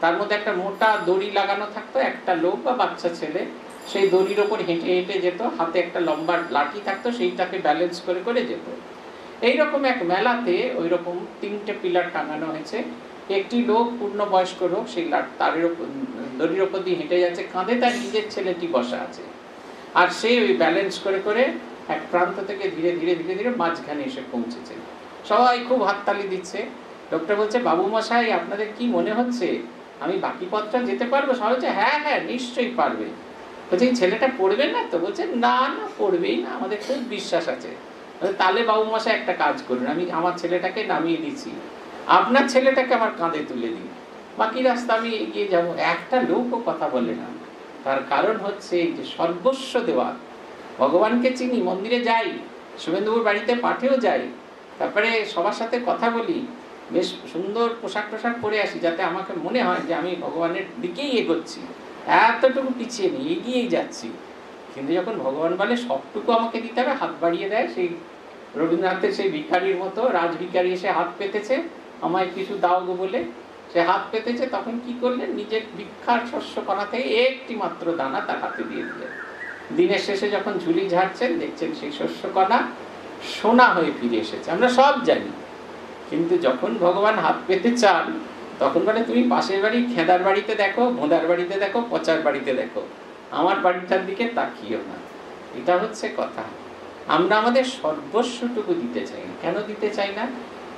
তার মধ্যে একটা মোটা দড়ি লাগানো থাকতো, একটা লোক বা বাচ্চা ছেলে, সেই দড়ির ওপর হেঁটে হেঁটে যেত, হাতে একটা লম্বা লাঠি থাকতো, সেইটাকে ব্যালেন্স করে করে যেত। এইরকম এক মেলাতে ওই রকম তিনটে পিলার টাঙানো হয়েছে। একটি লোক পূর্ণবয়স্ক লোক, সেই তারের ওপর দড়ির ওপর দিয়ে হেঁটে যাচ্ছে, কাঁধে তার নিজের ছেলেটি বসা আছে। আর সে ওই ব্যালেন্স করে করে এক প্রান্ত থেকে ধীরে ধীরে ধীরে ধীরে মাঝখানে এসে পৌঁছেছে। সবাই খুব হাততালি দিচ্ছে। লোকটা বলছে বাবু মশাই আপনাদের কি মনে হচ্ছে? আমি বাকি পথটা যেতে পারব? সবাই বলছে হ্যাঁ হ্যাঁ নিশ্চয়ই পারবে। বলছে, এই ছেলেটা পড়বে না তো? বলছে, না না, পড়বেই না, আমাদের খুব বিশ্বাস আছে। তাহলে বাবু মশাই একটা কাজ করুন, আমি আমার ছেলেটাকে নামিয়ে দিচ্ছি। আপনার ছেলেটাকে আমার কাঁধে তুলে দিন। বাকি রাস্তা আমি এগিয়ে যাব। একটা লোকও কথা বলে না। তার কারণ হচ্ছে যে সর্বস্ব দেওয়া। ভগবানকে চিনি, মন্দিরে যাই শুভেন্দুপুর বাড়িতে পাঠেও যাই, তারপরে সবার সাথে কথা বলি বেশ সুন্দর পোশাক টোশাক পরে আসি যাতে আমাকে মনে হয় যে আমি ভগবানের দিকেই এগোচ্ছি। এতটুকু পিছিয়ে নেই, এগিয়েই যাচ্ছি। কিন্তু যখন ভগবান বলে সবটুকু আমাকে দিতে হবে, হাত বাড়িয়ে দেয় সেই রবীন্দ্রনাথের সেই ভিখারির মতো, রাজভিখারি এসে হাত পেতেছে, আমায় কিছু দাও গো বলে। সে হাত পেতেছে, তখন কি করলেন? নিজের ভিক্ষার শস্য কণা থেকে একটি মাত্র দানা তার হাতে দিয়ে দিলেন। দিনের শেষে যখন ঝুলি ঝাড়ছেন, দেখছেন সেই শস্য কণা সোনা হয়ে ফিরে এসেছে। আমরা সব জানি। কিন্তু যখন ভগবান হাত পেতে চান, তখন বলে, তুমি পাশের বাড়ি, খেদার বাড়িতে দেখো, ভোঁদার বাড়িতে দেখো, পচার বাড়িতে দেখো। আমার বাড়িটার দিকে তাকিও না। এটা হচ্ছে কথা। আমরা আমাদের সর্বস্বটুকু দিতে চাই কেন দিতে চাই না?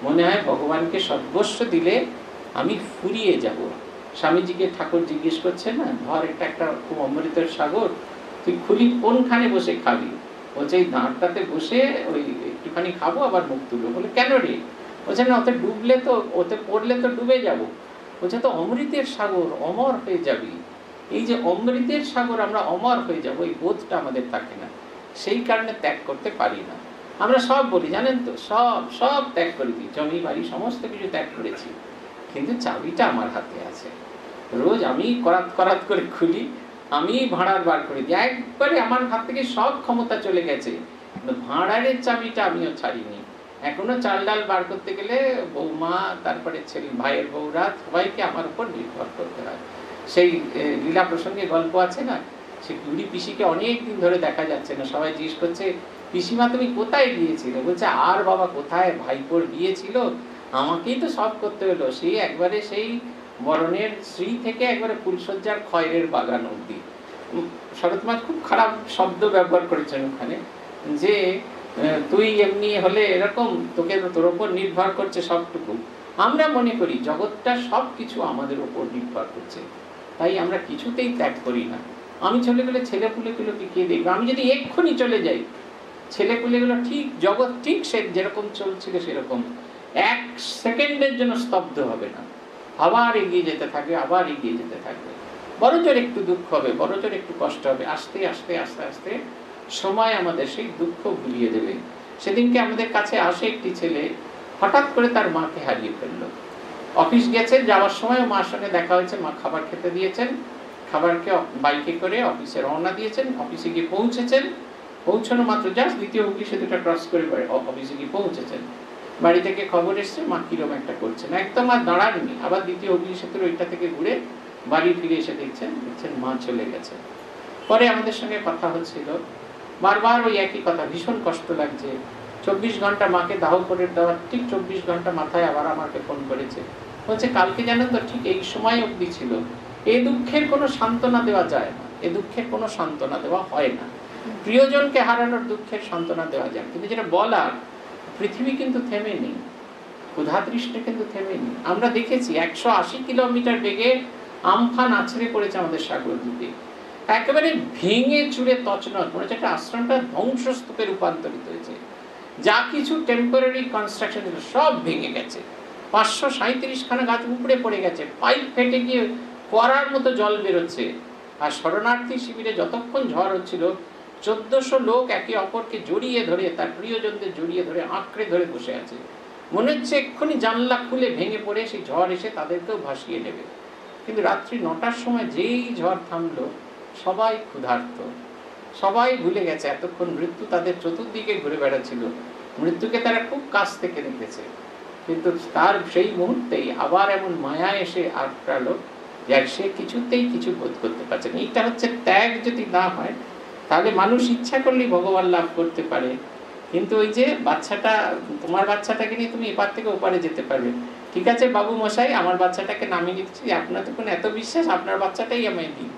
মনে হয় ভগবানকে সর্বস্ব দিলে আমি ফুরিয়ে যাব। স্বামীজিকে ঠাকুর জিজ্ঞেস করছে, না, ধর এটা একটা খুব অমৃতের সাগর, তুই খুলি কোনখানে বসে খাবি? বলছে, এই দাঁড়টাতে বসে ওই একটুখানি খাব, আবার মুখ তুলবো। বলে, কেন রে? বলছে, না, ওতে ডুবলে তো, ওতে পড়লে তো ডুবে যাব। বলছে, তো অমৃতের সাগর, অমর হয়ে যাবি। এই যে অমৃতের সাগর, আমরা অমর হয়ে যাব, এই বোধটা আমাদের থাকে না। সেই কারণে ত্যাগ করতে পারি না। আমরা সব বলি, জানেন তো, সব সব ত্যাগ করে দিই। জমি, বাড়ি, সমস্ত কিছু ত্যাগ করেছি। কিন্তু চাবিটা আমার হাতে আছে। রোজ আমি করাত করাত করে খুলি, আমি ভাড়ার বার করে দিই। একবারে আমার হাত থেকে সব ক্ষমতা চলে গেছে। ভাড়ারের চাবিটা আমিও ছাড়িনি। এখনও চাল ডাল বার করতে গেলে বৌমা, তারপরে ছেলে, ভাইয়ের বৌরা সবাইকে আমার উপর নির্ভর করতে হয়। সেই লীলা প্রসঙ্গে গল্প আছে না? সে বুড়ি পিসিকে অনেক দিন ধরে দেখা যাচ্ছে না। সবাই জিজ্ঞেস করছে, পিসিমা, তুমি কোথায় গিয়েছিলে? বলছে, আর বাবা কোথায়? ভাইপোর গিয়েছিল আমাকেই তো সব করতে হলো। সেই একবারে সেই বরণের শ্রী থেকে একবারে ফুলসজ্জার খয়ের বাগান অব্দি শরৎ মাছ খুব খারাপ শব্দ ব্যবহার করেছেন ওখানে যে তুই এমনি হলে এরকম তোকে তোর ওপর নির্ভর করছে সবটুকু। আমরা মনে করি জগৎটা সব কিছু আমাদের ওপর নির্ভর করছে। তাই আমরা কিছুতেই ত্যাগ করি না। আমি চলে গেলে ছেলে পুলেগুলোকে কে দেখবে? আমি যদি এক্ষুনি চলে যাই ছেলে পুলেগুলো ঠিক, জগৎ ঠিক সে যেরকম চলছিল সেরকম। এক সেকেন্ডের জন্য স্তব্ধ হবে না। আবার এগিয়ে যেতে থাকবে, আবার এগিয়ে যেতে থাকবে। বড় জোর একটু দুঃখ হবে বড় জোর একটু কষ্ট হবে। আস্তে আস্তে আস্তে আস্তে সময় আমাদের সেই দুঃখ ভুলিয়ে দেবে। সেদিনকে আমাদের কাছে আসে একটি ছেলে, হঠাৎ করে তার মাকে হারিয়ে ফেলল। অফিস গেছে যাওয়ার সময় মার সঙ্গে দেখা হয়েছে। মা খাবার খেতে দিয়েছেন, খাবারকে বাইকে করে অফিসে রওনা দিয়েছেন, অফিসে গিয়ে পৌঁছেছেন। পৌঁছানো মাত্র জাস্ট দ্বিতীয় হুগলি সেতুটা ক্রস করে অফিসে গিয়ে পৌঁছেছেন। বাড়ি থেকে খবর এসছে, মা কিরম একটা করছেন। একদম আর দাঁড়াননি। আবার দ্বিতীয় হুগলি সেতুর ওইটা থেকে ঘুরে বাড়ি ফিরে এসে দেখছেন দেখছেন মা চলে গেছে। পরে আমাদের সঙ্গে কথা হচ্ছিল। বারবার ওই একই কথা, ভীষণ কষ্ট লাগছে। চব্বিশ ঘণ্টা মাকে দাহ করে দেওয়ার, ঠিক চব্বিশ ঘণ্টা মাথায় আবার আমাকে ফোন করেছে। বলছে, কালকে জানেন তো ঠিক এই সময় অবধি ছিল। এ দুঃখের কোনো সান্ত্বনা দেওয়া যায় না। এ দুঃখের কোনো সান্ত্বনা দেওয়া হয় না। প্রিয়জনকে হারানোর দুঃখের সান্ত্বনা দেওয়া যায় কিন্তু যেটা বলার, পৃথিবী কিন্তু থেমে নেই ক্ষুধা দৃষ্টি কিন্তু থেমে নেই আমরা দেখেছি, একশো আশি কিলোমিটার বেগে আমফান আছড়ে পড়েছে আমাদের সাগর দ্বীপে একেবারে ভেঙে চুড়ে তছনছ মনে হচ্ছে একটা আশ্রমটা ধ্বংসস্তূপে রূপান্তরিত হয়েছে। যা কিছু টেম্পোরারি কনস্ট্রাকশন ছিল সব ভেঙে গেছে। পাঁচশো সাঁত্রিশ খানা গাছ উপড়ে পড়ে গেছে। পাইপ ফেটে গিয়ে করার মতো জল বেরোচ্ছে। আর শরণার্থী শিবিরে যতক্ষণ ঝড় হচ্ছিল, চোদ্দশো লোক একে অপরকে জড়িয়ে ধরে, তার প্রিয়জনদের জড়িয়ে ধরে, আঁকড়ে ধরে বসে আছে। মনে হচ্ছে এক্ষুনি জানলা খুলে ভেঙে পড়ে সেই ঝড় এসে তাদেরকেও ভাসিয়ে নেবে। কিন্তু রাত্রি নটার সময় যেই ঝড় থামলো সবাই ক্ষুধার্ত। সবাই ভুলে গেছে, এতক্ষণ মৃত্যু তাদের চতুর্দিকে ঘুরে বেড়াচ্ছিল। মৃত্যুকে তারা খুব কাছ থেকে দেখেছে। কিন্তু তার সেই মুহূর্তেই আবার এমন মায়া এসে আটকালো যে সে কিছুতেই কিছু বোধ করতে পারছে না। এটা হচ্ছে ত্যাগ যদি না হয়, তাহলে মানুষ ইচ্ছা করলেই ভগবান লাভ করতে পারে। কিন্তু ওই যে বাচ্চাটা, তোমার বাচ্চাটাকে নিয়ে তুমি এপার থেকে ওপারে যেতে পারবে। ঠিক আছে বাবু মশাই, আমার বাচ্চাটাকে নামিয়ে দিচ্ছি। আপনার তো কোনো এত বিশ্বাস, আপনার বাচ্চাটাই আমায় দিন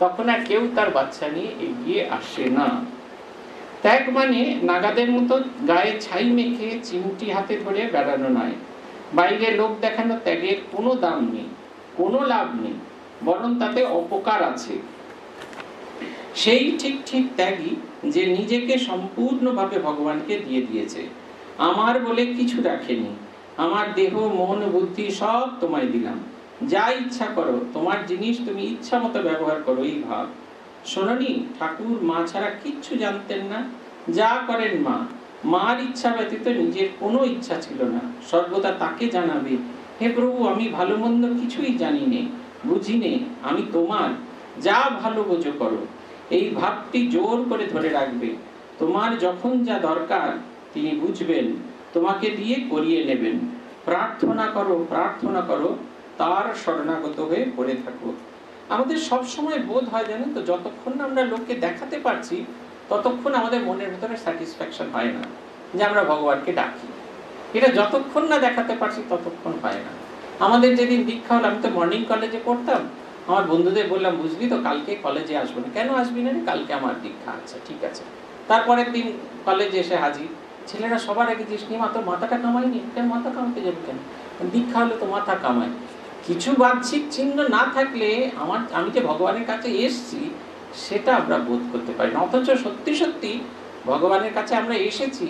তখন আর কেউ তার বাচ্চা নিয়ে এগিয়ে আসে না। ত্যাগ মানে নাগাদের মতো গায়ে ছাই মেখে চিমটি হাতে ধরে বেড়ানো নয়। বাইরে লোক দেখানো ত্যাগের কোনো দাম নেই, কোনো লাভ নেই, বরং তাতে অপকার আছে। সেই ঠিক ঠিক ত্যাগই যে নিজেকে সম্পূর্ণভাবে ভগবানকে দিয়ে দিয়েছে। আমার বলে কিছু রাখেনি, আমার দেহ, মন, বুদ্ধি সব তোমায় দিলাম। যা ইচ্ছা করো, তোমার জিনিস তুমি ইচ্ছা মতো ব্যবহার করো, এই ভাব। শোনি ঠাকুর মা ছাড়া কিচ্ছু জানতেন না। যা করেন মা, মার ইচ্ছা ব্যতীত নিজের কোনো ইচ্ছা ছিল না। সর্বদা তাকে জানাবে, হে প্রভু, আমি ভালো মন্দ কিছুই জানি নে, বুঝি নে, আমি তোমার, যা ভালো বোঝো করো। এই ভাবটি জোর করে ধরে রাখবে। তোমার যখন যা দরকার, তিনি বুঝবেন, তোমাকে দিয়ে করিয়ে নেবেন। প্রার্থনা করো প্রার্থনা করো তার শরণাগত হয়ে পড়ে থাকো। আমাদের সব সময় বোধ হয় জানেন তো, যতক্ষণ না আমরা লোককে দেখাতে পারছি, ততক্ষণ আমাদের মনের ভেতরে স্যাটিসফ্যাকশন হয় না যে আমরা ভগবানকে ডাকি। এটা যতক্ষণ না দেখাতে পারছি, ততক্ষণ হয় না। আমাদের যেদিন দীক্ষা হলো, আমি তো মর্নিং কলেজে পড়তাম, আমার বন্ধুদের বললাম, বুঝলি তো, কালকে কলেজে আসব না। কেন আসবি না কালকে আমার দীক্ষা আছে, ঠিক আছে। তারপরের দিন কলেজে এসে হাজির। ছেলেরা সবার আগে জিনিস নিয়ে তোর মাথাটা কামায়নি? কেন মাথা কামাতে যাবে কেন? দীক্ষা হলে তো মাথা কামায়। কিছু বাহ্যিক চিহ্ন না থাকলে আমার আমি যে ভগবানের কাছে এসছি, সেটা আমরা বোধ করতে পারি না। অথচ সত্যি সত্যি ভগবানের কাছে আমরা এসেছি।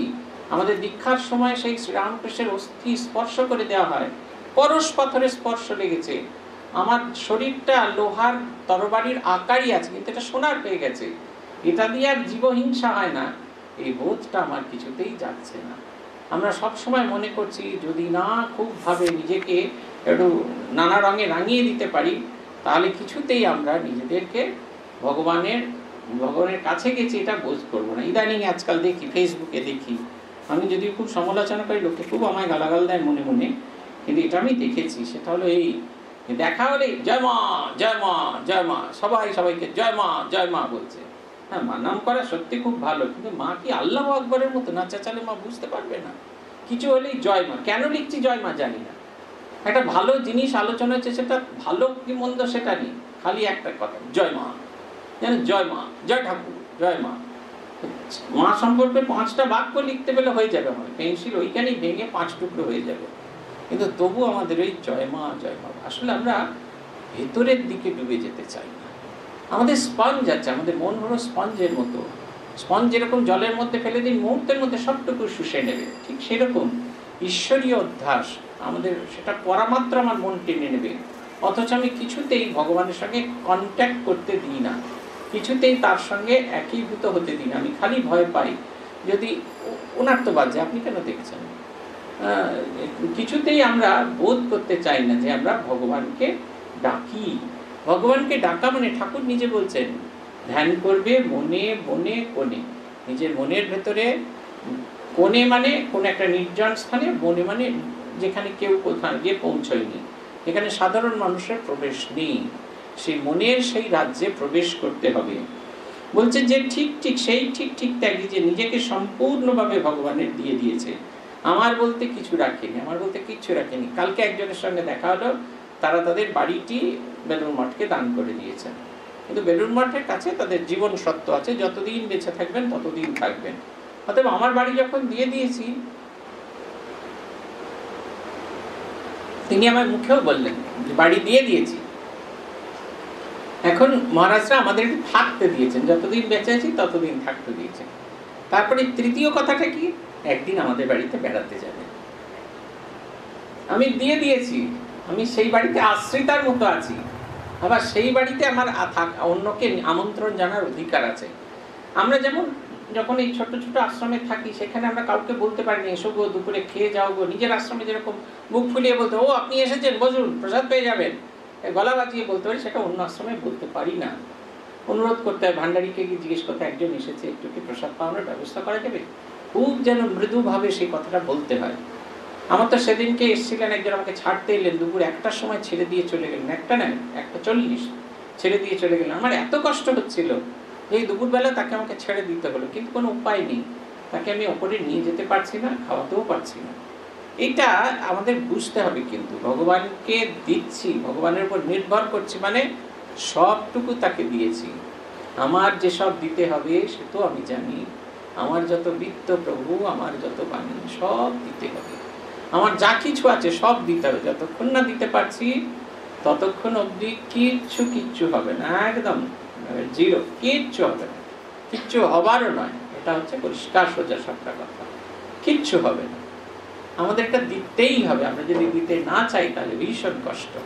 আমাদের দীক্ষার সময় সেই শ্রীরামকৃষ্ণের অস্থি স্পর্শ করে দেওয়া হয়। পরশ পাথরে স্পর্শ লেগেছে। আমার শরীরটা লোহার তরবারির আকারই আছে, কিন্তু এটা সোনার পেয়ে গেছে। এটা দিয়ে আর জীবহিংসা হয় না। এই বোধটা আমার কিছুতেই যাচ্ছে না। আমরা সব সময় মনে করছি, যদি না খুবভাবে নিজেকে একটু নানা রঙে রাঙিয়ে দিতে পারি, তাহলে কিছুতেই আমরা নিজেদেরকে ভগবানের ভগবানের কাছে গেছি এটা বোধ করব না। ইদানিং আজকাল দেখি ফেসবুকে দেখি। আমি যদি খুব সমালোচনা করি লোকে খুব আমায় গালাগাল দেয় মনে মনে, কিন্তু এটা আমি দেখেছি, সেটা হলো এই দেখা হলে জয় মা জয় মা জয় মা, সবাই সবাইকে জয় মা জয় মা বলছে। হ্যাঁ মা নাম করা সত্যি খুব ভালো, কিন্তু মা কি আল্লাহ আকবরের মতো? নাচা চালে মা বুঝতে পারবে না। কিছু হলেই জয় মা। কেন লিখছি জয় মা জানি না। একটা ভালো জিনিস আলোচনা হচ্ছে, সেটা ভালো কি মন্দ সেটা নেই। খালি একটা কথা, জয় মা। যেন জয় মা, জয় ঠাকুর, জয় মা। মা সম্পর্কে পাঁচটা বাক্য লিখতে পেলে হয়ে যাবে আমার পেন্সিল ওইখানেই ভেঙে পাঁচ টুকরো হয়ে যাবে। কিন্তু তবু আমাদের ওই জয় মা জয় মা। আসলে আমরা ভেতরের দিকে ডুবে যেতে চাই না। আমাদের স্পঞ্জ আছে, আমাদের মন হলো স্পঞ্জের মতো। স্পঞ্জ যেরকম জলের মধ্যে ফেলে দিই, মুহূর্তের মধ্যে সবটুকু শুষে নেবে। ঠিক সেরকম ঈশ্বরীয় অধ্যাস আমাদের সেটা পড়া মাত্র আমার মন টেনে নেবে। অথচ আমি কিছুতেই ভগবানের সঙ্গে কন্ট্যাক্ট করতে দিই না। কিছুতেই তার সঙ্গে একীভূত হতে দিই না। আমি খালি ভয় পাই। যদি ওনার তো বাজে, আপনি কেন দেখছেন? কিছুতেই আমরা বোধ করতে চাই না যে আমরা ভগবানকে ডাকি। ভগবানকে ডাকা মানে ঠাকুর নিজে বলছেন, ধ্যান করবে মনে বনে কোণে। নিজের মনের ভেতরে, কোণে মানে কোন একটা নির্জন স্থানে বনে মানে যেখানে কেউ কোথাও গিয়ে পৌঁছয়নি। এখানে সাধারণ মানুষের প্রবেশ নেই। সেই মনের সেই রাজ্যে প্রবেশ করতে হবে। বলছে যে ঠিক ঠিক, সেই ঠিক ঠিক ত্যাগী যে নিজেকে সম্পূর্ণভাবে ভগবানের দিয়ে দিয়েছে, আমার বলতে কিছু রাখেনি, আমার বলতে কিচ্ছু রাখেনি। কালকে একজনের সঙ্গে দেখা হলো, তারা তাদের বাড়িটি বেলুর মঠকে দান করে দিয়েছেন কিন্তু বেলুর মঠের কাছে তাদের জীবন সত্য আছে, যতদিন বেঁচে থাকবেন ততদিন থাকবেন। অতএব আমার বাড়ি যখন দিয়ে দিয়েছি তিনি আমার মুখেও বললেন যে বাড়ি দিয়ে দিয়েছি। এখন মহারাজরা আমাদের থাকতে দিয়েছেন, যতদিন বেঁচে আছি ততদিন থাকতে দিয়েছেন। তারপরে তৃতীয় কথাটা কি? একদিন আমাদের বাড়িতে বেড়াতে যাবে। আমি দিয়ে দিয়েছি। আমি সেই বাড়িতে আশ্রিতার মতো আছি। আবার সেই বাড়িতে আমার অন্যকে আমন্ত্রণ জানার অধিকার আছে। আমরা যেমন যখন এই ছোট ছোট আশ্রমে থাকি, সেখানে আমরা কাউকে বলতে পারি না এসো গো দুপুরে খেয়ে যাও গো। নিজের আশ্রমে যেরকম মুখ ফুলিয়ে বলতে, ও, আপনি এসেছেন, বসুন, প্রসাদ পেয়ে যাবেন। গলা বাজিয়ে বলতে পারি, সেটা অন্য আশ্রমে বলতে পারি না। অনুরোধ করতে হয়, ভান্ডারিকে গিয়ে জিজ্ঞেস করতে, একজন এসেছে, একটু কি প্রসাদ পাওয়ানোর ব্যবস্থা করা যাবে? খুব যেন মৃদুভাবে সেই কথাটা বলতে হয়। আমার তো সেদিনকে এসেছিলেন একজন, আমাকে ছাড়তে এলেন, দুপুর একটার সময় ছেড়ে দিয়ে চলে গেলেন। একটা নেন একটা চল্লিশ, ছেড়ে দিয়ে চলে গেলেন। আমার এত কষ্ট হচ্ছিল। এই দুপুরবেলা তাকে আমাকে ছেড়ে দিতে হলো, কিন্তু কোনো উপায় নেই। তাকে আমি ওপরে নিয়ে যেতে পারছি না, খাওয়াতেও পারছি না। এটা আমাদের বুঝতে হবে কিন্তু। ভগবানকে দিচ্ছি, ভগবানের উপর নির্ভর করছি মানে সবটুকু তাকে দিয়েছি। আমার যেসব দিতে হবে, সে তো আমি জানি। আমার যত বৃত্ত প্রভু, আমার যত বাণী, সব দিতে হবে। আমার যা কিছু আছে, সব দিতে হবে। যতক্ষণ না দিতে পারছি, ততক্ষণ অবধি কিচ্ছু কিচ্ছু হবে না, একদম। জিরো, কিচ্ছু হবে না। কিচ্ছু হবারও নয়, এটা হচ্ছে পরিষ্কার, সোজা সবটা কথা। কিচ্ছু হবে না। আমাদের দিতেই হবে। আমরা যদি দিতে না চাই, তাহলে ভীষণ কষ্ট।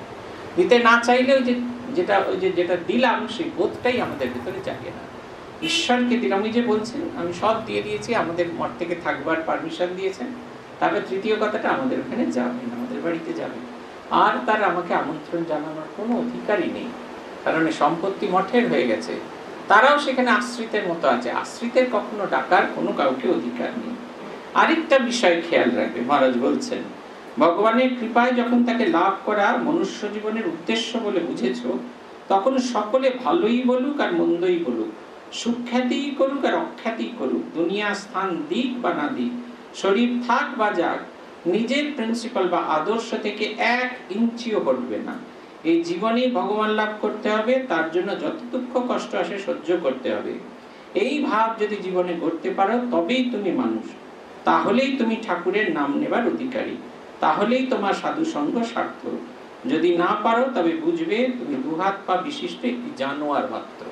দিতে না চাইলেও যে, যেটা ওই যে, যেটা দিলাম, সেই বোধটাই আমাদের ভিতরে জাগে না। ঈশ্বরকে দিলাম। উনি যে বলছেন, আমি সব দিয়ে দিয়েছি, আমাদের মঠ থেকে থাকবার পারমিশন দিয়েছেন। তারপরে তৃতীয় কথাটা, আমাদের ওখানে যাবেন, আমাদের বাড়িতে যাবেন। আর তার আমাকে আমন্ত্রণ জানানোর কোনো অধিকারই নেই। কারণ সম্পত্তি মঠের হয়ে গেছে। তারাও সেখানে আশ্রিতের মতো আছে। আশ্রিতের কখনো ডাকার কোনো কাউকে অধিকার নেই। আরেকটা বিষয় খেয়াল রাখবে, মহারাজ বলছেন, ভগবানের কৃপায় যখন তাকে লাভ করা মনুষ্য জীবনের উদ্দেশ্য বলে বুঝেছ, তখন সকলে ভালোই বলুক আর মন্দই বলুক। সুখ্যাতিই করুক আর অখ্যাতি করুক। দুনিয়া স্থান দিক বা না দিক, শরীর থাক বা যাক, নিজের প্রিন্সিপাল বা আদর্শ থেকে এক ইঞ্চিও ঘটবে না। এই জীবনে ভগবান লাভ করতে হবে, তার জন্য যত দুঃখ কষ্ট আসে সহ্য করতে হবে। এই ভাব যদি জীবনে করতে পারো, তবেই তুমি মানুষ। তাহলেই তুমি ঠাকুরের নাম নেবার অধিকারী। তাহলেই তোমার সাধু সঙ্গ সার্থক যদি না পারো, তবে বুঝবে তুমি দুহাত পা বিশিষ্ট একটি জানোয়ার মাত্র।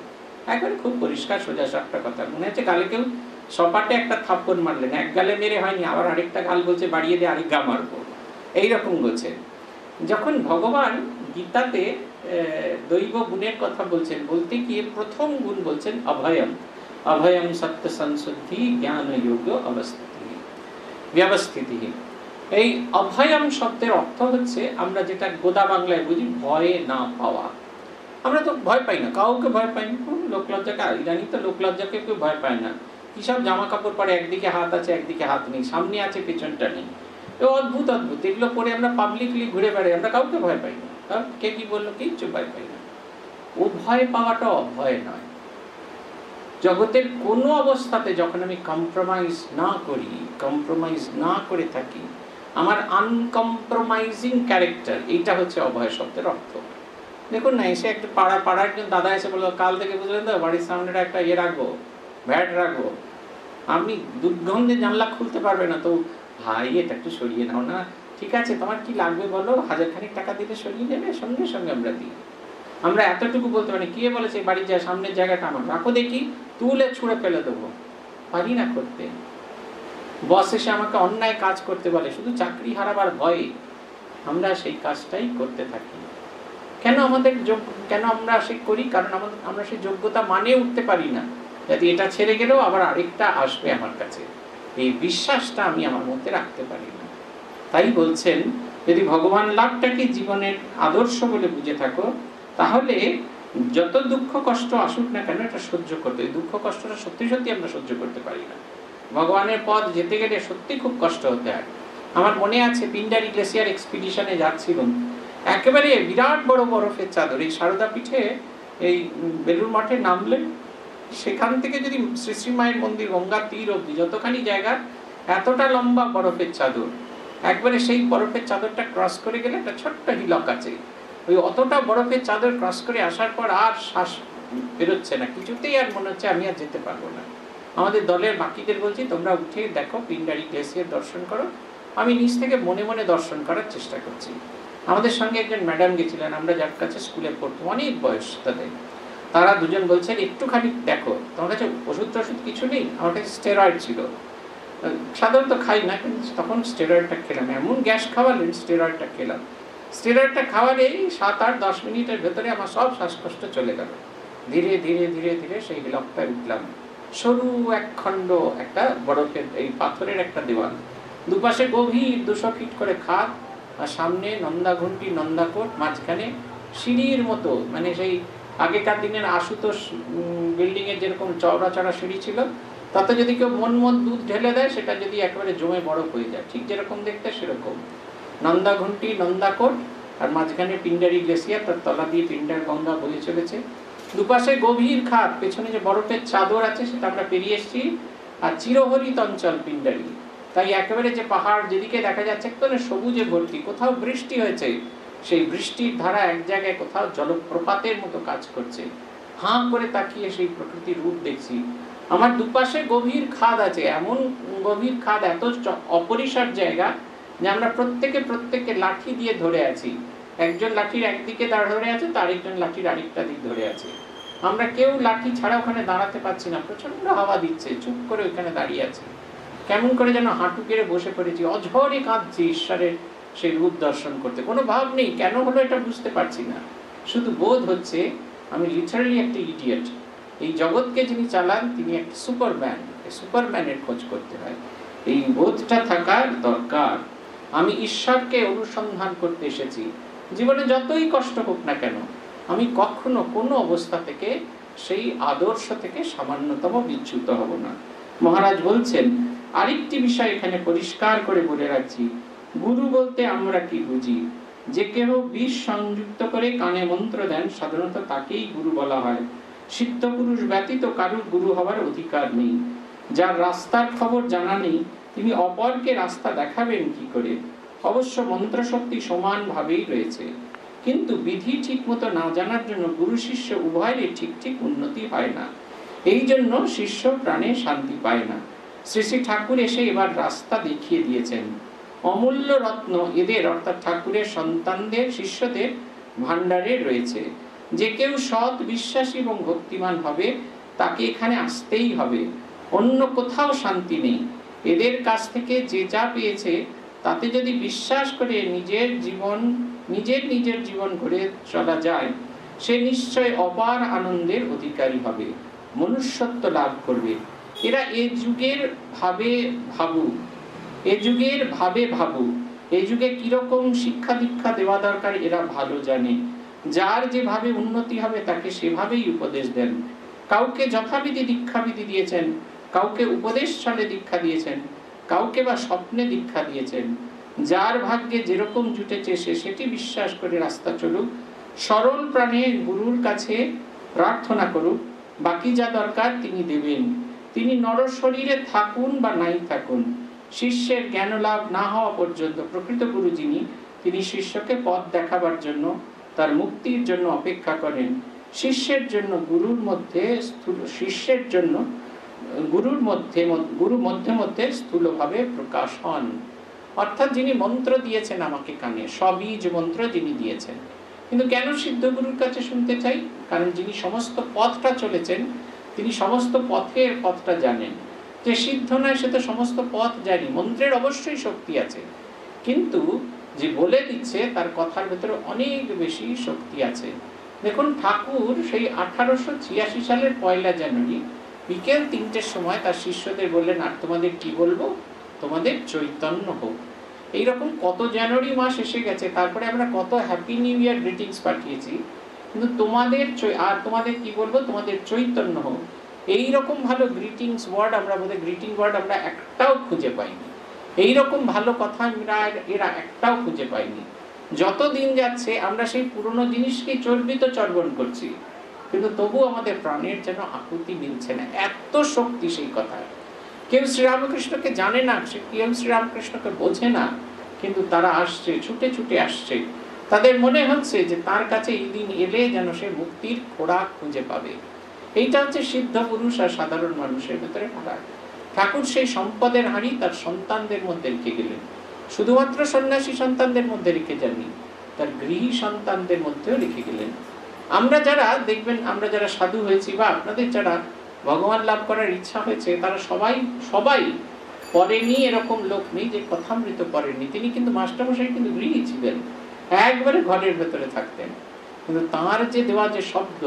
একবারে খুব পরিষ্কার, সোজা সাপটা কথা। মনে হচ্ছে কালে কেউ সপাটে একটা থাপ্পন মারলেন? এক গালে মেরে হয়নি, আবার আরেকটা গাল বলছে, বাড়িয়ে দিয়ে আরেক গা মারবো। এইরকম বলছে। যখন ভগবান গীতাতে দৈব গুণের কথা বলছেন। বলতে গিয়ে প্রথম গুণ বলছেন অভয়ম। অভয়ম সত্য সংশুদ্ধি জ্ঞান যোগ্য অবস্থিতি। ব্যবস্থিতি। এই অভয়ম শব্দের অর্থ হচ্ছে, আমরা যেটা গোদা বাংলায় বুঝি, ভয়ে না পাওয়া। আমরা তো ভয় পাই না, কাউকে ভয় পাই না লোকলজ্জাকে ইদানি তো লোকলজ্জাকে কেউ ভয় পায় না। কিসব জামা কাপড় পরে একদিকে হাত আছে, একদিকে হাত নেই, সামনে আছে, পেছনটা নেই। অদ্ভুত অদ্ভুত। এগুলো পরে আমরা পাবলিকলি ঘুরে বেড়াই, আমরা কাউকে ভয় পাই না। কে কি বলল কিচ্ছু ভয় পাই না। ও ভয় পাওয়াটা অভয় নয়। জগতের কোনো অবস্থাতে যখন আমি কম্প্রোমাইজ না করি কম্প্রোমাইজ না করে থাকি, আমার আনকম্প্রোমাইজিং ক্যারেক্টার এইটা হচ্ছে অভয় শব্দের অর্থ। দেখুন না, এসে একটা পাড়া পাড়ার একজন দাদা এসে বলল, কাল থেকে বুঝলেন তো, বাড়ির সামনেটা একটা ইয়ে রাখব, ভ্যাট রাখব। আপনি দুর্গন্ধে জানলা খুলতে পারবে না, তো ভাই, এটা একটু সরিয়ে নাও না। ঠিক আছে, তোমার কি লাগবে বলো? হাজার খানিক টাকা দিলে সরিয়ে নেবে? সঙ্গে সঙ্গে আমরা দিই। আমরা এতটুকু বলতে পারি কে বলেছে বাড়ির যা সামনের জায়গাটা আমার। রাখো দেখি, তুলে ছুঁড়ে ফেলে দেবো। পারি না করতে। বস এসে আমাকে অন্যায় কাজ করতে বলে, শুধু চাকরি হারাবার ভয়ে আমরা সেই কাজটাই করতে থাকি। কেন আমাদের কেন আমরা সে করি? কারণ আমাদের আমরা সেই যোগ্যতা মানে উঠতে পারি না। যাতে এটা ছেড়ে গেলেও আবার আরেকটা আসবে আমার কাছে। এই বিশ্বাসটা আমি আমার মধ্যে রাখতে পারি না। তাই বলছেন, যদি ভগবান লাভটাকে জীবনের আদর্শ বলে বুঝে থাকো, তাহলে যত দুঃখ কষ্ট আসুক না কেন এটা সহ্য করতে দুঃখ কষ্টটা সত্যি সত্যি আমরা সহ্য করতে পারি না। ভগবানের পথ যেতে গেলে সত্যি খুব কষ্ট হতে হয়। আমার মনে আছে পিন্ডারি গ্লেসিয়ার এক্সপিডিশনে যাচ্ছিলাম। একেবারে বিরাট বড় বরফের চাদর, এই সারদা পিঠে এই বেলুর মাঠে নামলে সেখান থেকে যদি শ্রী শ্রী মায়ের মন্দির গঙ্গা তীর অব্দি যতখানি জায়গা, এতটা লম্বা বরফের চাদর। একবারে সেই বরফের চাদরটা ক্রস করে গেলে একটা ছোট্ট হিলক আছে। ওই অতটা বরফের চাদর ক্রস করে আসার পর আর শ্বাস বেরোচ্ছে না। কিছুতেই আর মনে হচ্ছে আমি আর যেতে পারব না। আমাদের দলের বাকিদের বলছি, তোমরা উঠে দেখো পিন্ডারি গ্লেসিয়ার দর্শন করো। আমি নিজ থেকে মনে মনে দর্শন করার চেষ্টা করছি। আমাদের সঙ্গে একজন ম্যাডাম গেছিলেন, আমরা যার কাছে স্কুলে পড়তাম অনেক বয়স তাদের। তারা দুজন বলছেন, একটুখানি দেখো, তোমার কাছে ওষুধ টষুধ কিছু নেই? আমার কাছে স্টেরয়েড ছিল। সাধারণত খাই না, কিন্তু তখন স্টেরয়েডটা খেলাম। এমন গ্যাস খাওয়ালেন স্টেরয়েডটা খেলাম। স্টেরয়েডটা খাওয়ালেই সাত আট দশ মিনিটের ভেতরে আমার সব শ্বাসকষ্ট চলে গেল। ধীরে ধীরে ধীরে ধীরে সেই হিলকটায় উঠলাম। সরু এক খণ্ড একটা বরফের এই পাথরের একটা দেওয়াল। দুপাশে গভীর দুশো ফিট করে খাদ আর সামনে নন্দা নন্দাঘুন্টি নন্দাকোট মাঝখানে সিঁড়ির মতো। মানে সেই আগেকার দিনের আশুতোষ বিল্ডিংয়ের যেরকম চওড়া চড়া সিঁড়ি ছিল তাতে যদি কেউ মন মন দুধ ঢেলে দেয়, সেটা যদি একেবারে জমে বরফ হয়ে যায়। ঠিক যেরকম দেখতে সেরকম। নন্দা নন্দাঘুন্টি নন্দাকোট আর মাঝখানে পিন্ডারি গ্লেসিয়ার, তার তলা দিয়ে পিন্ডার গঙ্গা বয়ে চলেছে। দুপাশে গভীর খাত পেছনে যে বরফের চাদর আছে, সেটা আমরা পেরিয়ে এসেছি, আর চিরহরিত অঞ্চল পিন্ডারি তাই একেবারে যে পাহাড় যেদিকে দেখা যাচ্ছে, একদম সবুজে ভর্তি, কোথাও বৃষ্টি হয়েছে, সেই বৃষ্টির ধারা এক জায়গায় কোথাও জলপ্রপাতের মতো কাজ করছে। হাঁ করে তাকিয়ে সেই প্রকৃতির রূপ দেখছি। আমার দুপাশে গভীর খাদ আছে, এমন গভীর খাদ, এত অপরিসর জায়গা যে আমরা প্রত্যেকে প্রত্যেককে লাঠি দিয়ে ধরে আছি। একজন লাঠির একদিকে দাঁড় ধরে আছে, তার একজন লাঠির আরেকটা দিক ধরে আছে। আমরা কেউ লাঠি ছাড়া ওখানে দাঁড়াতে পারছি না প্রচণ্ড হাওয়া দিচ্ছে, চুপ করে ওখানে দাঁড়িয়ে আছে। কেমন করে যেন হাঁটু কেড়ে বসে পড়েছি, অঝরে কাঁদছি ঈশ্বরের সেই রূপ দর্শন করতে। কোনো ভাব নেই, কেন হলো এটা বুঝতে পারছি না। শুধু বোধ হচ্ছে, আমি লিটারালি একটা ইডিয়েট এই জগৎকে যিনি চালান, তিনি একটা সুপারম্যান। সুপারম্যানের খোঁজ করতে হয়। এই বোধটা থাকার দরকার। আমি ঈশ্বরকে অনুসন্ধান করতে এসেছি। জীবনে যতই কষ্ট হোক না কেন, আমি কখনো কোনো অবস্থা থেকে সেই আদর্শ থেকে সামান্যতম বিচ্যুত হব না। মহারাজ বলছেন, আরেকটি বিষয় এখানে পরিষ্কার করে বলে রাখছি। গুরু বলতে আমরা কি বুঝি? যে কেউ বিষ সংযুক্ত করে কানে মন্ত্র দেন, সাধারণত তাকেই গুরু বলা হয়। সিদ্ধ পুরুষ ব্যতীত কারুর গুরু হবার অধিকার নেই। যার রাস্তার খবর জানা নেই, তিনি অপরকে রাস্তা দেখাবেন কি করে? অবশ্য মন্ত্রশক্তি সমানভাবেই রয়েছে। কিন্তু বিধি ঠিক মতো না জানার জন্য গুরু শিষ্য উভয়েরই ঠিক ঠিক উন্নতি হয় না। এই জন্য শিষ্য প্রাণে শান্তি পায় না। শ্রী শ্রী ঠাকুর এসে এবার রাস্তা দেখিয়ে দিয়েছেন। অমূল্য রত্ন এদের, অর্থাৎ ঠাকুরের সন্তানদের, শিষ্যদের ভাণ্ডারে রয়েছে। যে কেউ সৎ বিশ্বাসী এবং ভক্তিমান হবে, তাকে এখানে আসতেই হবে। অন্য কোথাও শান্তি নেই। এদের কাছ থেকে যে যা পেয়েছে, তাতে যদি বিশ্বাস করে নিজের জীবন, নিজের নিজের জীবন গড়ে চলা যায়, সে নিশ্চয় অপার আনন্দের অধিকারী হবে, মনুষ্যত্ব লাভ করবে। এরা এ যুগের ভাবে ভাবু এ যুগের ভাবে ভাবু এ যুগে কীরকম শিক্ষা দীক্ষা দেওয়া দরকার এরা ভালো জানে। যার যেভাবে উন্নতি হবে তাকে সেভাবেই উপদেশ দেন। কাউকে যথাবিধি দীক্ষাবিধি দিয়েছেন, কাউকে উপদেশ ছলে দীক্ষা দিয়েছেন, কাউকে বা স্বপ্নে দীক্ষা দিয়েছেন। যার ভাগ্যে যেরকম জুটেছে সে সেটি বিশ্বাস করে রাস্তা চলুক, সরল প্রাণে গুরুর কাছে প্রার্থনা করুক, বাকি যা দরকার তিনি দেবেন। তিনি নর শরীরে থাকুন বা নাই থাকুন, শিষ্যের জ্ঞান লাভ না হওয়া পর্যন্ত প্রকৃত গুরু যিনি, তিনি শিষ্যকে পথ দেখাবার জন্য তার মুক্তির জন্য অপেক্ষা করেন। শিষ্যের জন্য গুরুর মধ্যে শিষ্যের জন্য, গুরুর মধ্যে, গুরু মধ্যে মধ্যে স্থূলভাবে প্রকাশ হন। অর্থাৎ যিনি মন্ত্র দিয়েছেন আমাকে কানে সবীজ মন্ত্র যিনি দিয়েছেন। কিন্তু কেন সিদ্ধ গুরুর কাছে শুনতে চাই? কারণ যিনি সমস্ত পথটা চলেছেন, তিনি সমস্ত পথের পথটা জানেন। যে সিদ্ধ নয়, সে তো সমস্ত পথ জানি। মন্ত্রের অবশ্যই শক্তি আছে। কিন্তু যে বলে দিচ্ছে, তার কথার ভেতরে অনেক বেশি শক্তি আছে। দেখুন, ঠাকুর সেই আঠারোশো ছিয়াশি সালের পয়লা জানুয়ারি বিকেল তিনটের সময় তার শিষ্যদের বললেন, আর তোমাদের কি বলব? তোমাদের চৈতন্য হোক। এইরকম কত জানুয়ারি মাস এসে গেছে, তারপরে আমরা কত হ্যাপি নিউ ইয়ার গ্রিটিংস পাঠিয়েছি। কিন্তু তোমাদের আর তোমাদের কি বলব? তোমাদের চৈতন্য হোক। এইরকম ভালো গ্রিটিংস ওয়ার্ড আমরা বোধহয় গ্রিটিং ওয়ার্ড আমরা একটাও খুঁজে পাইনি। এইরকম ভালো কথা আমরা এরা একটাও খুঁজে পাইনি যত দিন যাচ্ছে, আমরা সেই পুরনো জিনিসকেই চর্বিত চর্বণ করছি। কিন্তু তবু আমাদের প্রাণের যেন আকুতি মিলছে না, এত শক্তি সেই কথা। কেউ শ্রীরামকৃষ্ণকে জানে না, সে কেউ শ্রীরামকৃষ্ণকে বোঝে না, কিন্তু তারা আসছে, ছুটে ছুটে আসছে। তাদের মনে হচ্ছে যে তার কাছে এই দিন এলে যেন সে মুক্তির খোরাক খুঁজে পাবে। এইটা হচ্ছে সিদ্ধ পুরুষ আর সাধারণ মানুষের ভেতরে ফারাক ঠাকুর সেই সম্পদের হাঁড়ি তার সন্তানদের মধ্যে রেখে গেলেন। শুধুমাত্র সন্ন্যাসী সন্তানদের মধ্যে রেখে যাননি, তার গৃহী সন্তানদের মধ্যেও রেখে গেলেন। আমরা যারা, দেখবেন আমরা যারা সাধু হয়েছি বা আপনাদের যারা ভগবান লাভ করার ইচ্ছা হয়েছে, তারা সবাই সবাই পড়েনি, এরকম লোক নেই যে কথামৃত পড়েননি। তিনি কিন্তু মাস্টারমশাই কিন্তু গৃহী ছিলেন, একবারে ঘরের ভেতরে থাকতেন। কিন্তু তাঁর যে দেওয়া যে শব্দ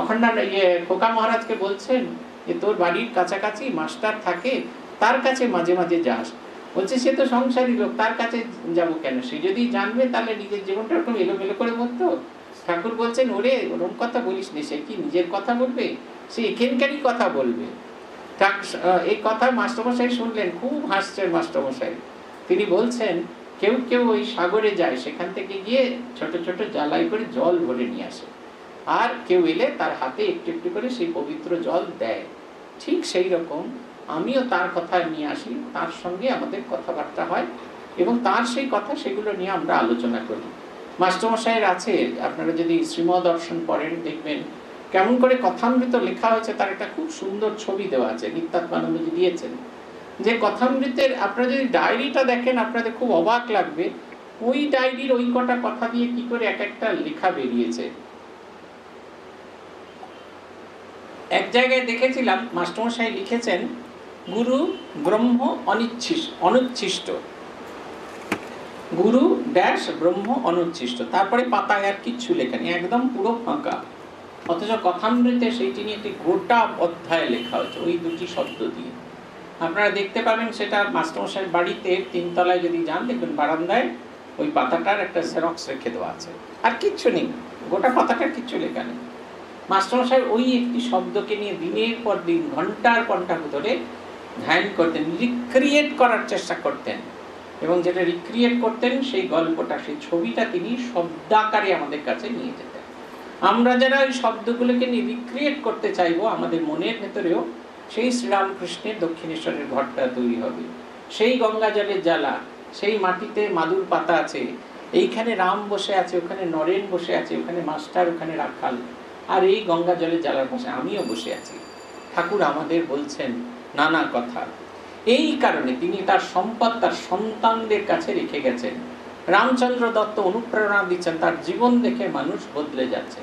অখণ্ডা ইয়ে খোকা মহারাজকে বলছেন যে তোর বাড়ির কাছাকাছি মাস্টার থাকে, তার কাছে মাঝে মাঝে যাস। বলছে, সে তো সংসারী লোক, তার কাছে যাব কেন? সে যদি জানবে, তাহলে নিজের জীবনটা ওরকম এলোমেলো করে মরতো ঠাকুর বলছেন, ওরে, ওরম কথা বলিস নি, সে কি নিজের কথা বলবে? সে এখানকারই কথা বলবে। এই কথা মাস্টারমশাই শুনলেন, খুব হাসছেন মাস্টারমশাই। তিনি বলছেন, কেউ কেউ ওই সাগরে যায়, সেখান থেকে গিয়ে ছোট ছোট জ্বালাই করে জল ভরে নিয়ে আসে। আর কেউ এলে তার হাতে একটু একটু করে সেই পবিত্র জল দেয়। ঠিক সেই রকম আমিও তার কথা নিয়ে আসি, তার সঙ্গে আমাদের কথাবার্তা হয় এবং তার সেই কথা সেগুলো নিয়ে আমরা আলোচনা করি। মাস্টারমশাইয়ের আছে, আপনারা যদি শ্রীমদ দর্শন পড়েন দেখবেন কেমন করে কথামৃত লেখা হয়েছে, তার একটা খুব সুন্দর ছবি দেওয়া আছে নিত্যাত্মানন্দজি দিয়েছেন। যে কথামৃতের আপনারা যদি ডায়েরিটা দেখেন, আপনাদের খুব অবাক লাগবে, ওই ডায়েরির ওই কটা কথা দিয়ে কি করে এক একটা লেখা বেরিয়েছে। এক জায়গায় দেখেছিলাম, মাস্টারমশাই লিখেছেন, গুরু ব্রহ্ম অনিচ্ছিষ্ট, অনুচ্ছিষ্ট। গুরু ড্যাশ ব্রহ্ম অনুচ্ছিষ্ট। তারপরে পাতায় আর কিচ্ছু লেখা নেই, একদম পুরো ফাঁকা। অথচ কথামৃতে সেইটি নিয়ে একটি গোটা অধ্যায় লেখা হয়েছে, ওই দুটি শব্দ দিয়ে। আপনারা দেখতে পাবেন সেটা মাস্টারমশাইয়ের বাড়িতে তিনতলায় যদি যান, দেখবেন বারান্দায় ওই পাতাটার একটা জেরক্স রেখে দেওয়া আছে। আর কিচ্ছু নেই, গোটা পাতাটার কিচ্ছু লেখা নেই। মাস্টারমশাই ওই একটি শব্দকে নিয়ে দিনের পর দিন, ঘণ্টার ঘণ্টা ধরে ধ্যান করতেন রিক্রিয়েট করার চেষ্টা করতেন। এবং যেটা রিক্রিয়েট করতেন, সেই গল্পটা, সেই ছবিটা তিনি শব্দাকারে আমাদের কাছে নিয়ে যেতেন। আমরা যারা ওই শব্দগুলোকে নিয়ে রিক্রিয়েট করতে চাইব, আমাদের মনের ভেতরেও সেই শ্রীরামকৃষ্ণের দক্ষিণেশ্বরের ঘরটা তৈরি হবে। সেই গঙ্গা জলের জ্বালা, সেই মাটিতে মাদুর পাতা আছে, এইখানে রাম বসে আছে, ওখানে নরেন বসে আছে, ওখানে মাস্টার, ওখানে রাখাল। আর এই গঙ্গা জলের জ্বালার পাশে আমিও বসে আছি। ঠাকুর আমাদের বলছেন নানা কথা। এই কারণে তিনি তার সম্পদ তার সন্তানদের কাছে রেখে গেছেন। রামচন্দ্র দত্ত অনুপ্রেরণা দিচ্ছেন, তার জীবন দেখে মানুষ বদলে যাচ্ছে।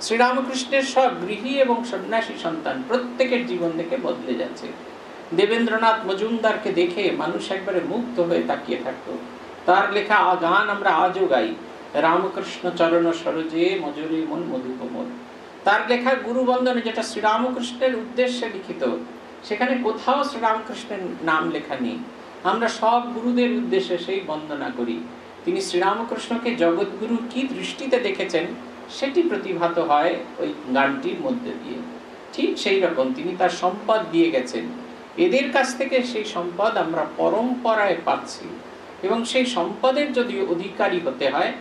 শ্রীরামকৃষ্ণের সব গৃহী এবং সন্ন্যাসী সন্তান প্রত্যেকের জীবন দেখে বদলে যাচ্ছে। দেবেন্দ্রনাথ মজুমদারকে দেখে মানুষ একবারে মুগ্ধ হয়ে তাকিয়ে থাকত। তার লেখা গান আমরা আজও গাই। রামকৃষ্ণ চরণ সরজে মজুরি মন মধুকমল। তার লেখা গুরু বন্দনে যেটা শ্রীরামকৃষ্ণের উদ্দেশ্যে লিখিত, সেখানে কোথাও শ্রীরামকৃষ্ণের নাম লেখা নেই। আমরা সব গুরুদের উদ্দেশ্যে সেই বন্দনা করি। তিনি শ্রীরামকৃষ্ণকে জগৎগুরু কি দৃষ্টিতে দেখেছেন, সেটি প্রতিভাত হয় ওই গানটির মধ্যে দিয়ে। ঠিক সেই রকম তিনি তার সম্পদ দিয়ে গেছেন। এদের কাছ থেকে সেই সম্পদ আমরা পরম্পরায় পাচ্ছি এবং সেই সম্পদের যদি অধিকারী হতে হয়,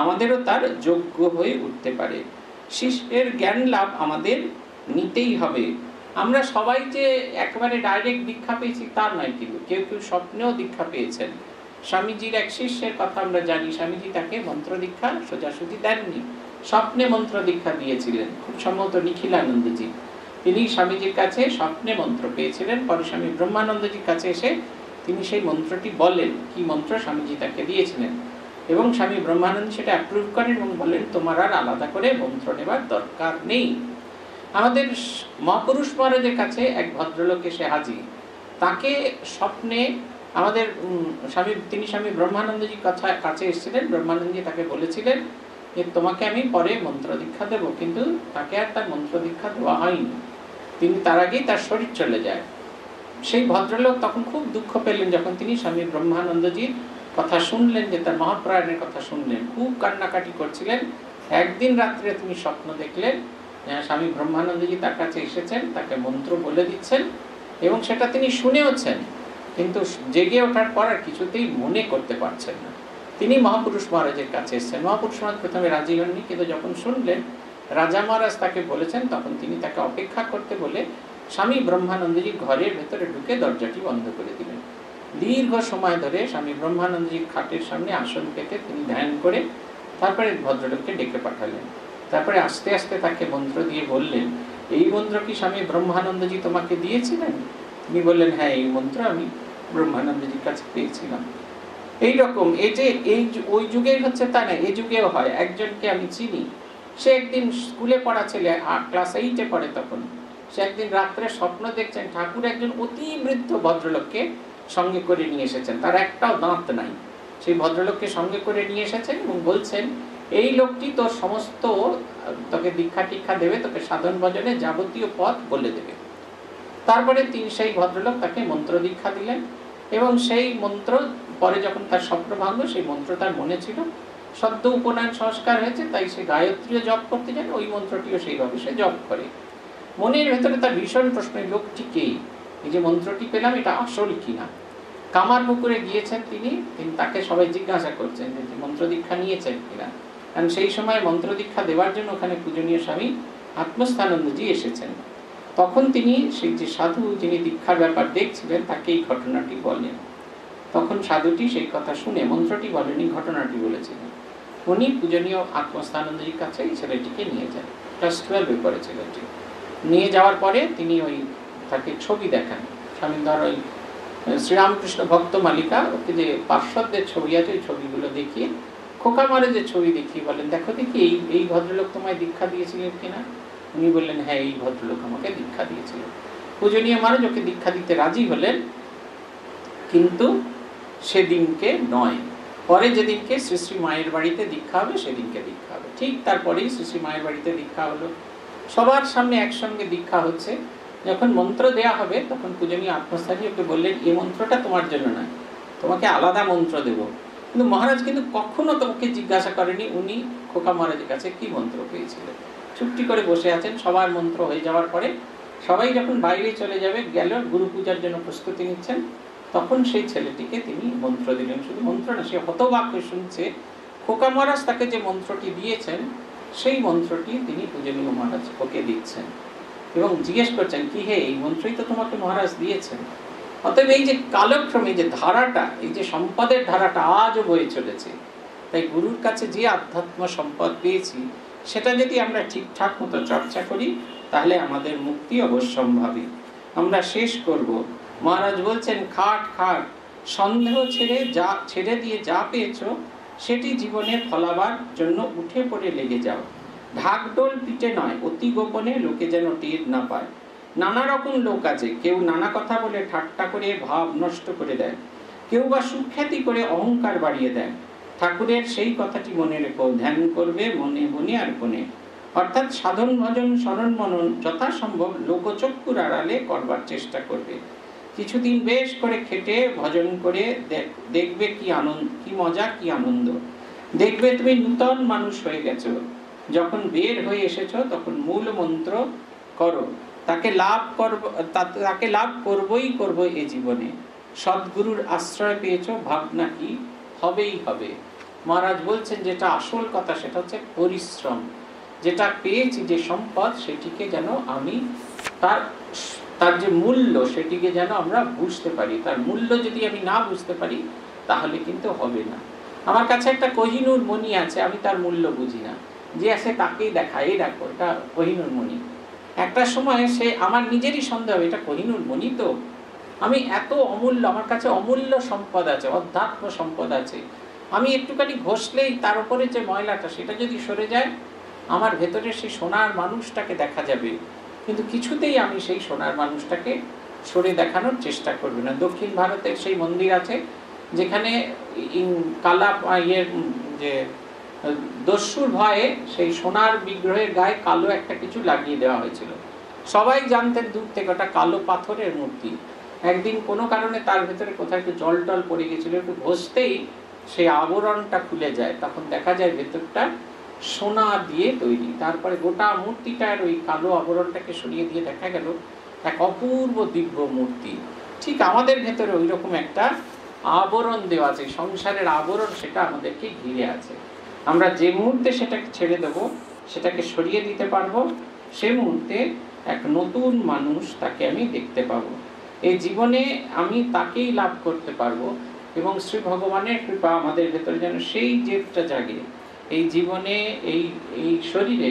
আমাদেরও তার যোগ্য হয়ে উঠতে পারে। শিষ্যের জ্ঞান লাভ আমাদের নিতেই হবে। আমরা সবাই যে একবারে ডাইরেক্ট দীক্ষা পেয়েছি তার নয় কিন্তু, কেউ কেউ স্বপ্নেও দীক্ষা পেয়েছেন। স্বামীজির এক শিষ্যের কথা আমরা জানি, স্বামীজি তাকে মন্ত্র দীক্ষা সোজাসুজি দেননি। স্বপ্নে মন্ত্র দীক্ষা দিয়েছিলেন, খুব সম্ভবত নিখিলানন্দজি। তিনি স্বামীজির কাছে স্বপ্নে মন্ত্র পেয়েছিলেন, পরে স্বামী ব্রহ্মানন্দজির কাছে এসে তিনি সেই মন্ত্রটি বলেন, কি মন্ত্র স্বামীজি তাকে দিয়েছিলেন। এবং স্বামী ব্রহ্মানন্দ সেটা অ্যাপ্রুভ করেন এবং বলেন, তোমার আর আলাদা করে মন্ত্র নেবার দরকার নেই। আমাদের মহাপুরুষ মহারাজের কাছে এক ভদ্রলোক এসে হাজির। তাকে স্বপ্নে আমাদের স্বামী, তিনি স্বামী ব্রহ্মানন্দজি কথা, কাছে এসেছিলেন। ব্রহ্মানন্দজি তাকে বলেছিলেন যে, তোমাকে আমি পরে মন্ত্র দীক্ষা দেবো। কিন্তু তাকে আর তার মন্ত্র দীক্ষা দেওয়া হয়নি। তিনি তার আগেই তার শরীর চলে যায়। সেই ভদ্রলোক তখন খুব দুঃখ পেলেন যখন তিনি স্বামী ব্রহ্মানন্দজির কথা শুনলেন, যে তার মহাপ্রায়ণের কথা শুনলেন, খুব কান্নাকাটি করছিলেন। একদিন রাত্রে তিনি স্বপ্ন দেখলেন স্বামী ব্রহ্মানন্দজি তার কাছে এসেছেন, তাকে মন্ত্র বলে দিচ্ছেন, এবং সেটা তিনি শুনেওছেন, কিন্তু জেগে ওঠার পর আর কিছুতেই মনে করতে পারছেন না। তিনি মহাপুরুষ মহারাজের কাছে এসেছেন। মহাপুরুষ মহারাজ প্রথমে রাজি হননি, কিন্তু যখন শুনলেন, রাজা মহারাজ তাকে বলেছেন, তখন তিনি তাকে অপেক্ষা করতে বলে, স্বামী ব্রহ্মানন্দজি ঘরের ভেতরে ঢুকে দরজাটি বন্ধ করে দিলেন। দীর্ঘ সময় ধরে স্বামী ব্রহ্মানন্দজির খাটের সামনে আসন পেতে তিনি ধ্যান করে তারপরে ভদ্রলোককে ডেকে পাঠালেন। তারপরে আস্তে আস্তে তাকে মন্ত্র দিয়ে বললেন, এই মন্ত্র কি স্বামী ব্রহ্মানন্দজি তোমাকে দিয়েছিলেন? তিনি বললেন হ্যাঁ এই মন্ত্র আমি ব্রহ্মানন্দজির কাছে পেয়েছিলাম। এই রকম, এই যে, এই ওই যুগেই হচ্ছে তা না এই যুগেও হয়, একজনকে আমি চিনি। সে একদিন স্কুলে পড়া ছেলে ক্লাস এইটে পড়ে তখন। সে একদিন রাত্রে স্বপ্ন দেখছেন ঠাকুর একজন অতি বৃদ্ধ ভদ্রলোককে সঙ্গে করে নিয়ে এসেছেন। তার একটাও দাঁত নাই। সেই ভদ্রলোককে সঙ্গে করে নিয়ে এসেছেন এবং বলছেন, এই লোকটি তোর সমস্ত, তোকে দীক্ষা টিক্ষা দেবে, তোকে সাধন ভজনে যাবতীয় পথ বলে দেবে। তারপরে তিনি সেই ভদ্রলোক তাকে মন্ত্র দীক্ষা দিলেন এবং সেই মন্ত্র, পরে যখন তার স্বপ্ন ভাঙল, সেই মন্ত্র তার মনে ছিল। সদ্য উপনয়ন সংস্কার হয়েছে, তাই সে গায়ত্রীও জপ করতে যান ওই মন্ত্রটিও সেইভাবে সে জপ করে। মনের ভেতরে তার ভীষণ প্রশ্ন লোকটি কে? এই যে মন্ত্রটি পেলাম, এটা আসল কিনা? কামার পুকুরে গিয়েছেন তিনি তিনি তাকে সবাই জিজ্ঞাসা করছেন যে মন্ত্র দীক্ষা নিয়েছেন কিনা। কারণ সেই সময় মন্ত্র দীক্ষা দেওয়ার জন্য ওখানে পূজনীয় স্বামী আত্মস্থানন্দজি এসেছেন। তখন তিনি সেই যে সাধু যিনি দীক্ষার ব্যাপার দেখছিলেন, তাকে এই ঘটনাটি বলেন। তখন সাধুটি সেই কথা শুনে মন্ত্রটি বলেনি ঘটনাটি বলেছিলেন। উনি পূজনীয় আত্মস্থানন্দজির কাছে এই ছেলেটিকে নিয়ে যান। ক্লাস টুয়েলভে পড়ে ছেলেটি। নিয়ে যাওয়ার পরে তিনি ওই তাকে ছবি দেখান। স্বামী ধর ওই শ্রীরামকৃষ্ণ ভক্ত মালিকা, ওকে যে পার্শ্বদের ছবি আছে, ওই ছবিগুলো দেখিয়ে খোকা মারে যে ছবি দেখিয়ে বলেন, দেখো দেখি, এই এই ভদ্রলোক তোমায় দীক্ষা দিয়েছিলেন কিনা? উনি বললেন হ্যাঁ এই ভদ্রলোক আমাকে দীক্ষা দিয়েছিলেন। পূজনীয় মানুষ ওকে দীক্ষা দিতে রাজি হলেন, কিন্তু সেদিনকে নয়। পরে যেদিনকে শ্রী শ্রী মায়ের বাড়িতে দীক্ষা হবে, সেদিনকে দীক্ষা হবে। ঠিক তারপরেই শ্রী শ্রী মায়ের বাড়িতে দীক্ষা হলো। সবার সামনে একসঙ্গে দীক্ষা হচ্ছে। যখন মন্ত্র দেয়া হবে, তখন পূজনী আত্মস্থানী ওকে বললেন এই মন্ত্রটা তোমার জন্য না তোমাকে আলাদা মন্ত্র দেব। কিন্তু মহারাজ কিন্তু কখনো তোমাকে জিজ্ঞাসা করেনি, উনি খোকা মহারাজের কাছে কি মন্ত্র পেয়েছিলেন? চুপটি করে বসে আছেন, সবার মন্ত্র হয়ে যাওয়ার পরে সবাই যখন বাইরে চলে যাবে, গেল, গুরু পূজার জন্য প্রস্তুতি নিচ্ছেন, তখন সেই ছেলেটিকে তিনি মন্ত্র দিলেন। শুধু মন্ত্র না, সে হতবাক হয়ে শুনছে, খোকা মহারাজ তাকে যে মন্ত্রটি দিয়েছেন, সেই মন্ত্রটি তিনি পূজনীয় মহারাজ ওকে দিচ্ছেন। এবং জিজ্ঞেস করছেন, কি হে, এই মন্ত্রই তো তোমাকে মহারাজ দিয়েছেন? অতএব এই যে কালক্রমে যে ধারাটা, এই যে সম্পদের ধারাটা আজও বয়ে চলেছে, তাই গুরুর কাছে যে আধ্যাত্ম সম্পদ পেয়েছি, সেটা যদি আমরা ঠিকঠাক মতো চর্চা করি, তাহলে আমাদের মুক্তি অবশ্যম্ভাবী। আমরা শেষ করব। মহারাজ বলছেন, খাট খাট, সন্দেহ ছেড়ে যা, ছেড়ে দিয়ে যা পেয়েছ, সেটি জীবনে ফলাবার জন্য উঠে পড়ে লেগে যাও। ঢাকডোল পিঠে নয়, অতি গোপনে লোকে যেন টের না পায়। নানা রকম লোক আছে, কেউ নানা কথা বলে ঠাট্টা করে, ভাব নষ্ট করে দেয়। কেউ বা সুখ্যাতি করে অহংকার বাড়িয়ে দেয়। ঠাকুরের সেই কথাটি মনে রেখো, ধ্যান করবে মনে মনে আর কোণে অর্থাৎ সাধন ভজন স্মরণ মনন যথাসম্ভব লোকচক্ষুর আড়ালে করবার চেষ্টা করবে। কিছুদিন বেশ করে খেটে ভজন করে দেখবে কি আনন্দ, কি মজা, কি আনন্দ। দেখবে তুমি নূতন মানুষ হয়ে গেছো। যখন বের হয়ে এসেছ, তখন মূল মন্ত্র করো। তাকে লাভ করব তাকে লাভ করবই করব এ জীবনে। সদ্গুরুর আশ্রয় পেয়েছ, ভাবনা কি? হবেই হবে। মহারাজ বলছেন, যেটা আসল কথা সেটা হচ্ছে পরিশ্রম। যেটা পেয়েছি, যে সম্পদ, সেটিকে যেন আমি তার তার যে মূল্য, সেটিকে যেন আমরা বুঝতে পারি। তার মূল্য যদি আমি না বুঝতে পারি, তাহলে কিন্তু হবে না। আমার কাছে একটা কোহিনুর মণি আছে, আমি তার মূল্য বুঝি না। যে আছে তাকেই দেখা এই দেখো, এটা কোহিনুর মণি। একটা সময় সে, আমার নিজেরই সন্দেহ, এটা কোহিনুর মণি তো? আমি এত অমূল্য, আমার কাছে অমূল্য সম্পদ আছে, অধ্যাত্ম সম্পদ আছে। আমি একটুখানি ঘষলেই তার উপরে যে ময়লাটা, সেটা যদি সরে যায়, আমার ভেতরে সেই সোনার মানুষটাকে দেখা যাবে। কিন্তু কিছুতেই আমি সেই সোনার মানুষটাকে সরে দেখানোর চেষ্টা করবে না। দক্ষিণ ভারতের সেই মন্দির আছে, যেখানে কালা ইয়ের যে দস্যুর ভয়ে সেই সোনার বিগ্রহের গায়ে কালো একটা কিছু লাগিয়ে দেওয়া হয়েছিল। সবাই জানতেন দূর থেকে ওটা কালো পাথরের মূর্তি। একদিন কোনো কারণে তার ভেতরে কোথাও একটু জল টল পড়ে গেছিল, একটু ঘষতেই সেই আবরণটা খুলে যায়। তখন দেখা যায় ভেতরটা সোনা দিয়ে তৈরি। তারপরে গোটা মূর্তিটার ওই কালো আবরণটাকে সরিয়ে দিয়ে দেখা গেল এক অপূর্ব দিব্য মূর্তি। ঠিক আমাদের ভেতরে ওই রকম একটা আবরণ দেওয়া আছে। সংসারের আবরণ সেটা আমাদেরকে ঘিরে আছে। আমরা যে মুহূর্তে সেটাকে ছেড়ে দেব, সেটাকে সরিয়ে দিতে পারব, সে মুহূর্তে এক নতুন মানুষ তাকে আমি দেখতে পাবো। এই জীবনে আমি তাকেই লাভ করতে পারব এবং শ্রী ভগবানের কৃপা আমাদের ভেতরে যেন সেই জেদটা জাগে। এই জীবনে, এই এই শরীরে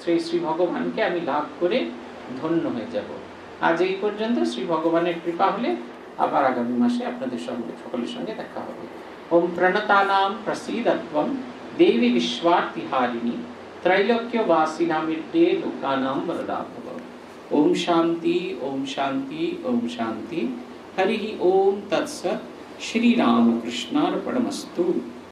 শ্রী শ্রী ভগবানকে আমি লাভ করে ধন্য হয়ে যাব। আজ এই পর্যন্ত শ্রী ভগবানের কৃপা হলে আবার আগামী মাসে আপনাদের সঙ্গে, সকলের সঙ্গে দেখা হবে। ওম প্রণতানাম প্রসীদত্বম। देवी विश्वार्तिहारिणी त्रैलोक्यवासिनामित्ते लोकानां वरदा ओम शांति ओम शांति ओम शांति। हरि ओम। तत्सत श्री राम कृष्णार्पणमस्तु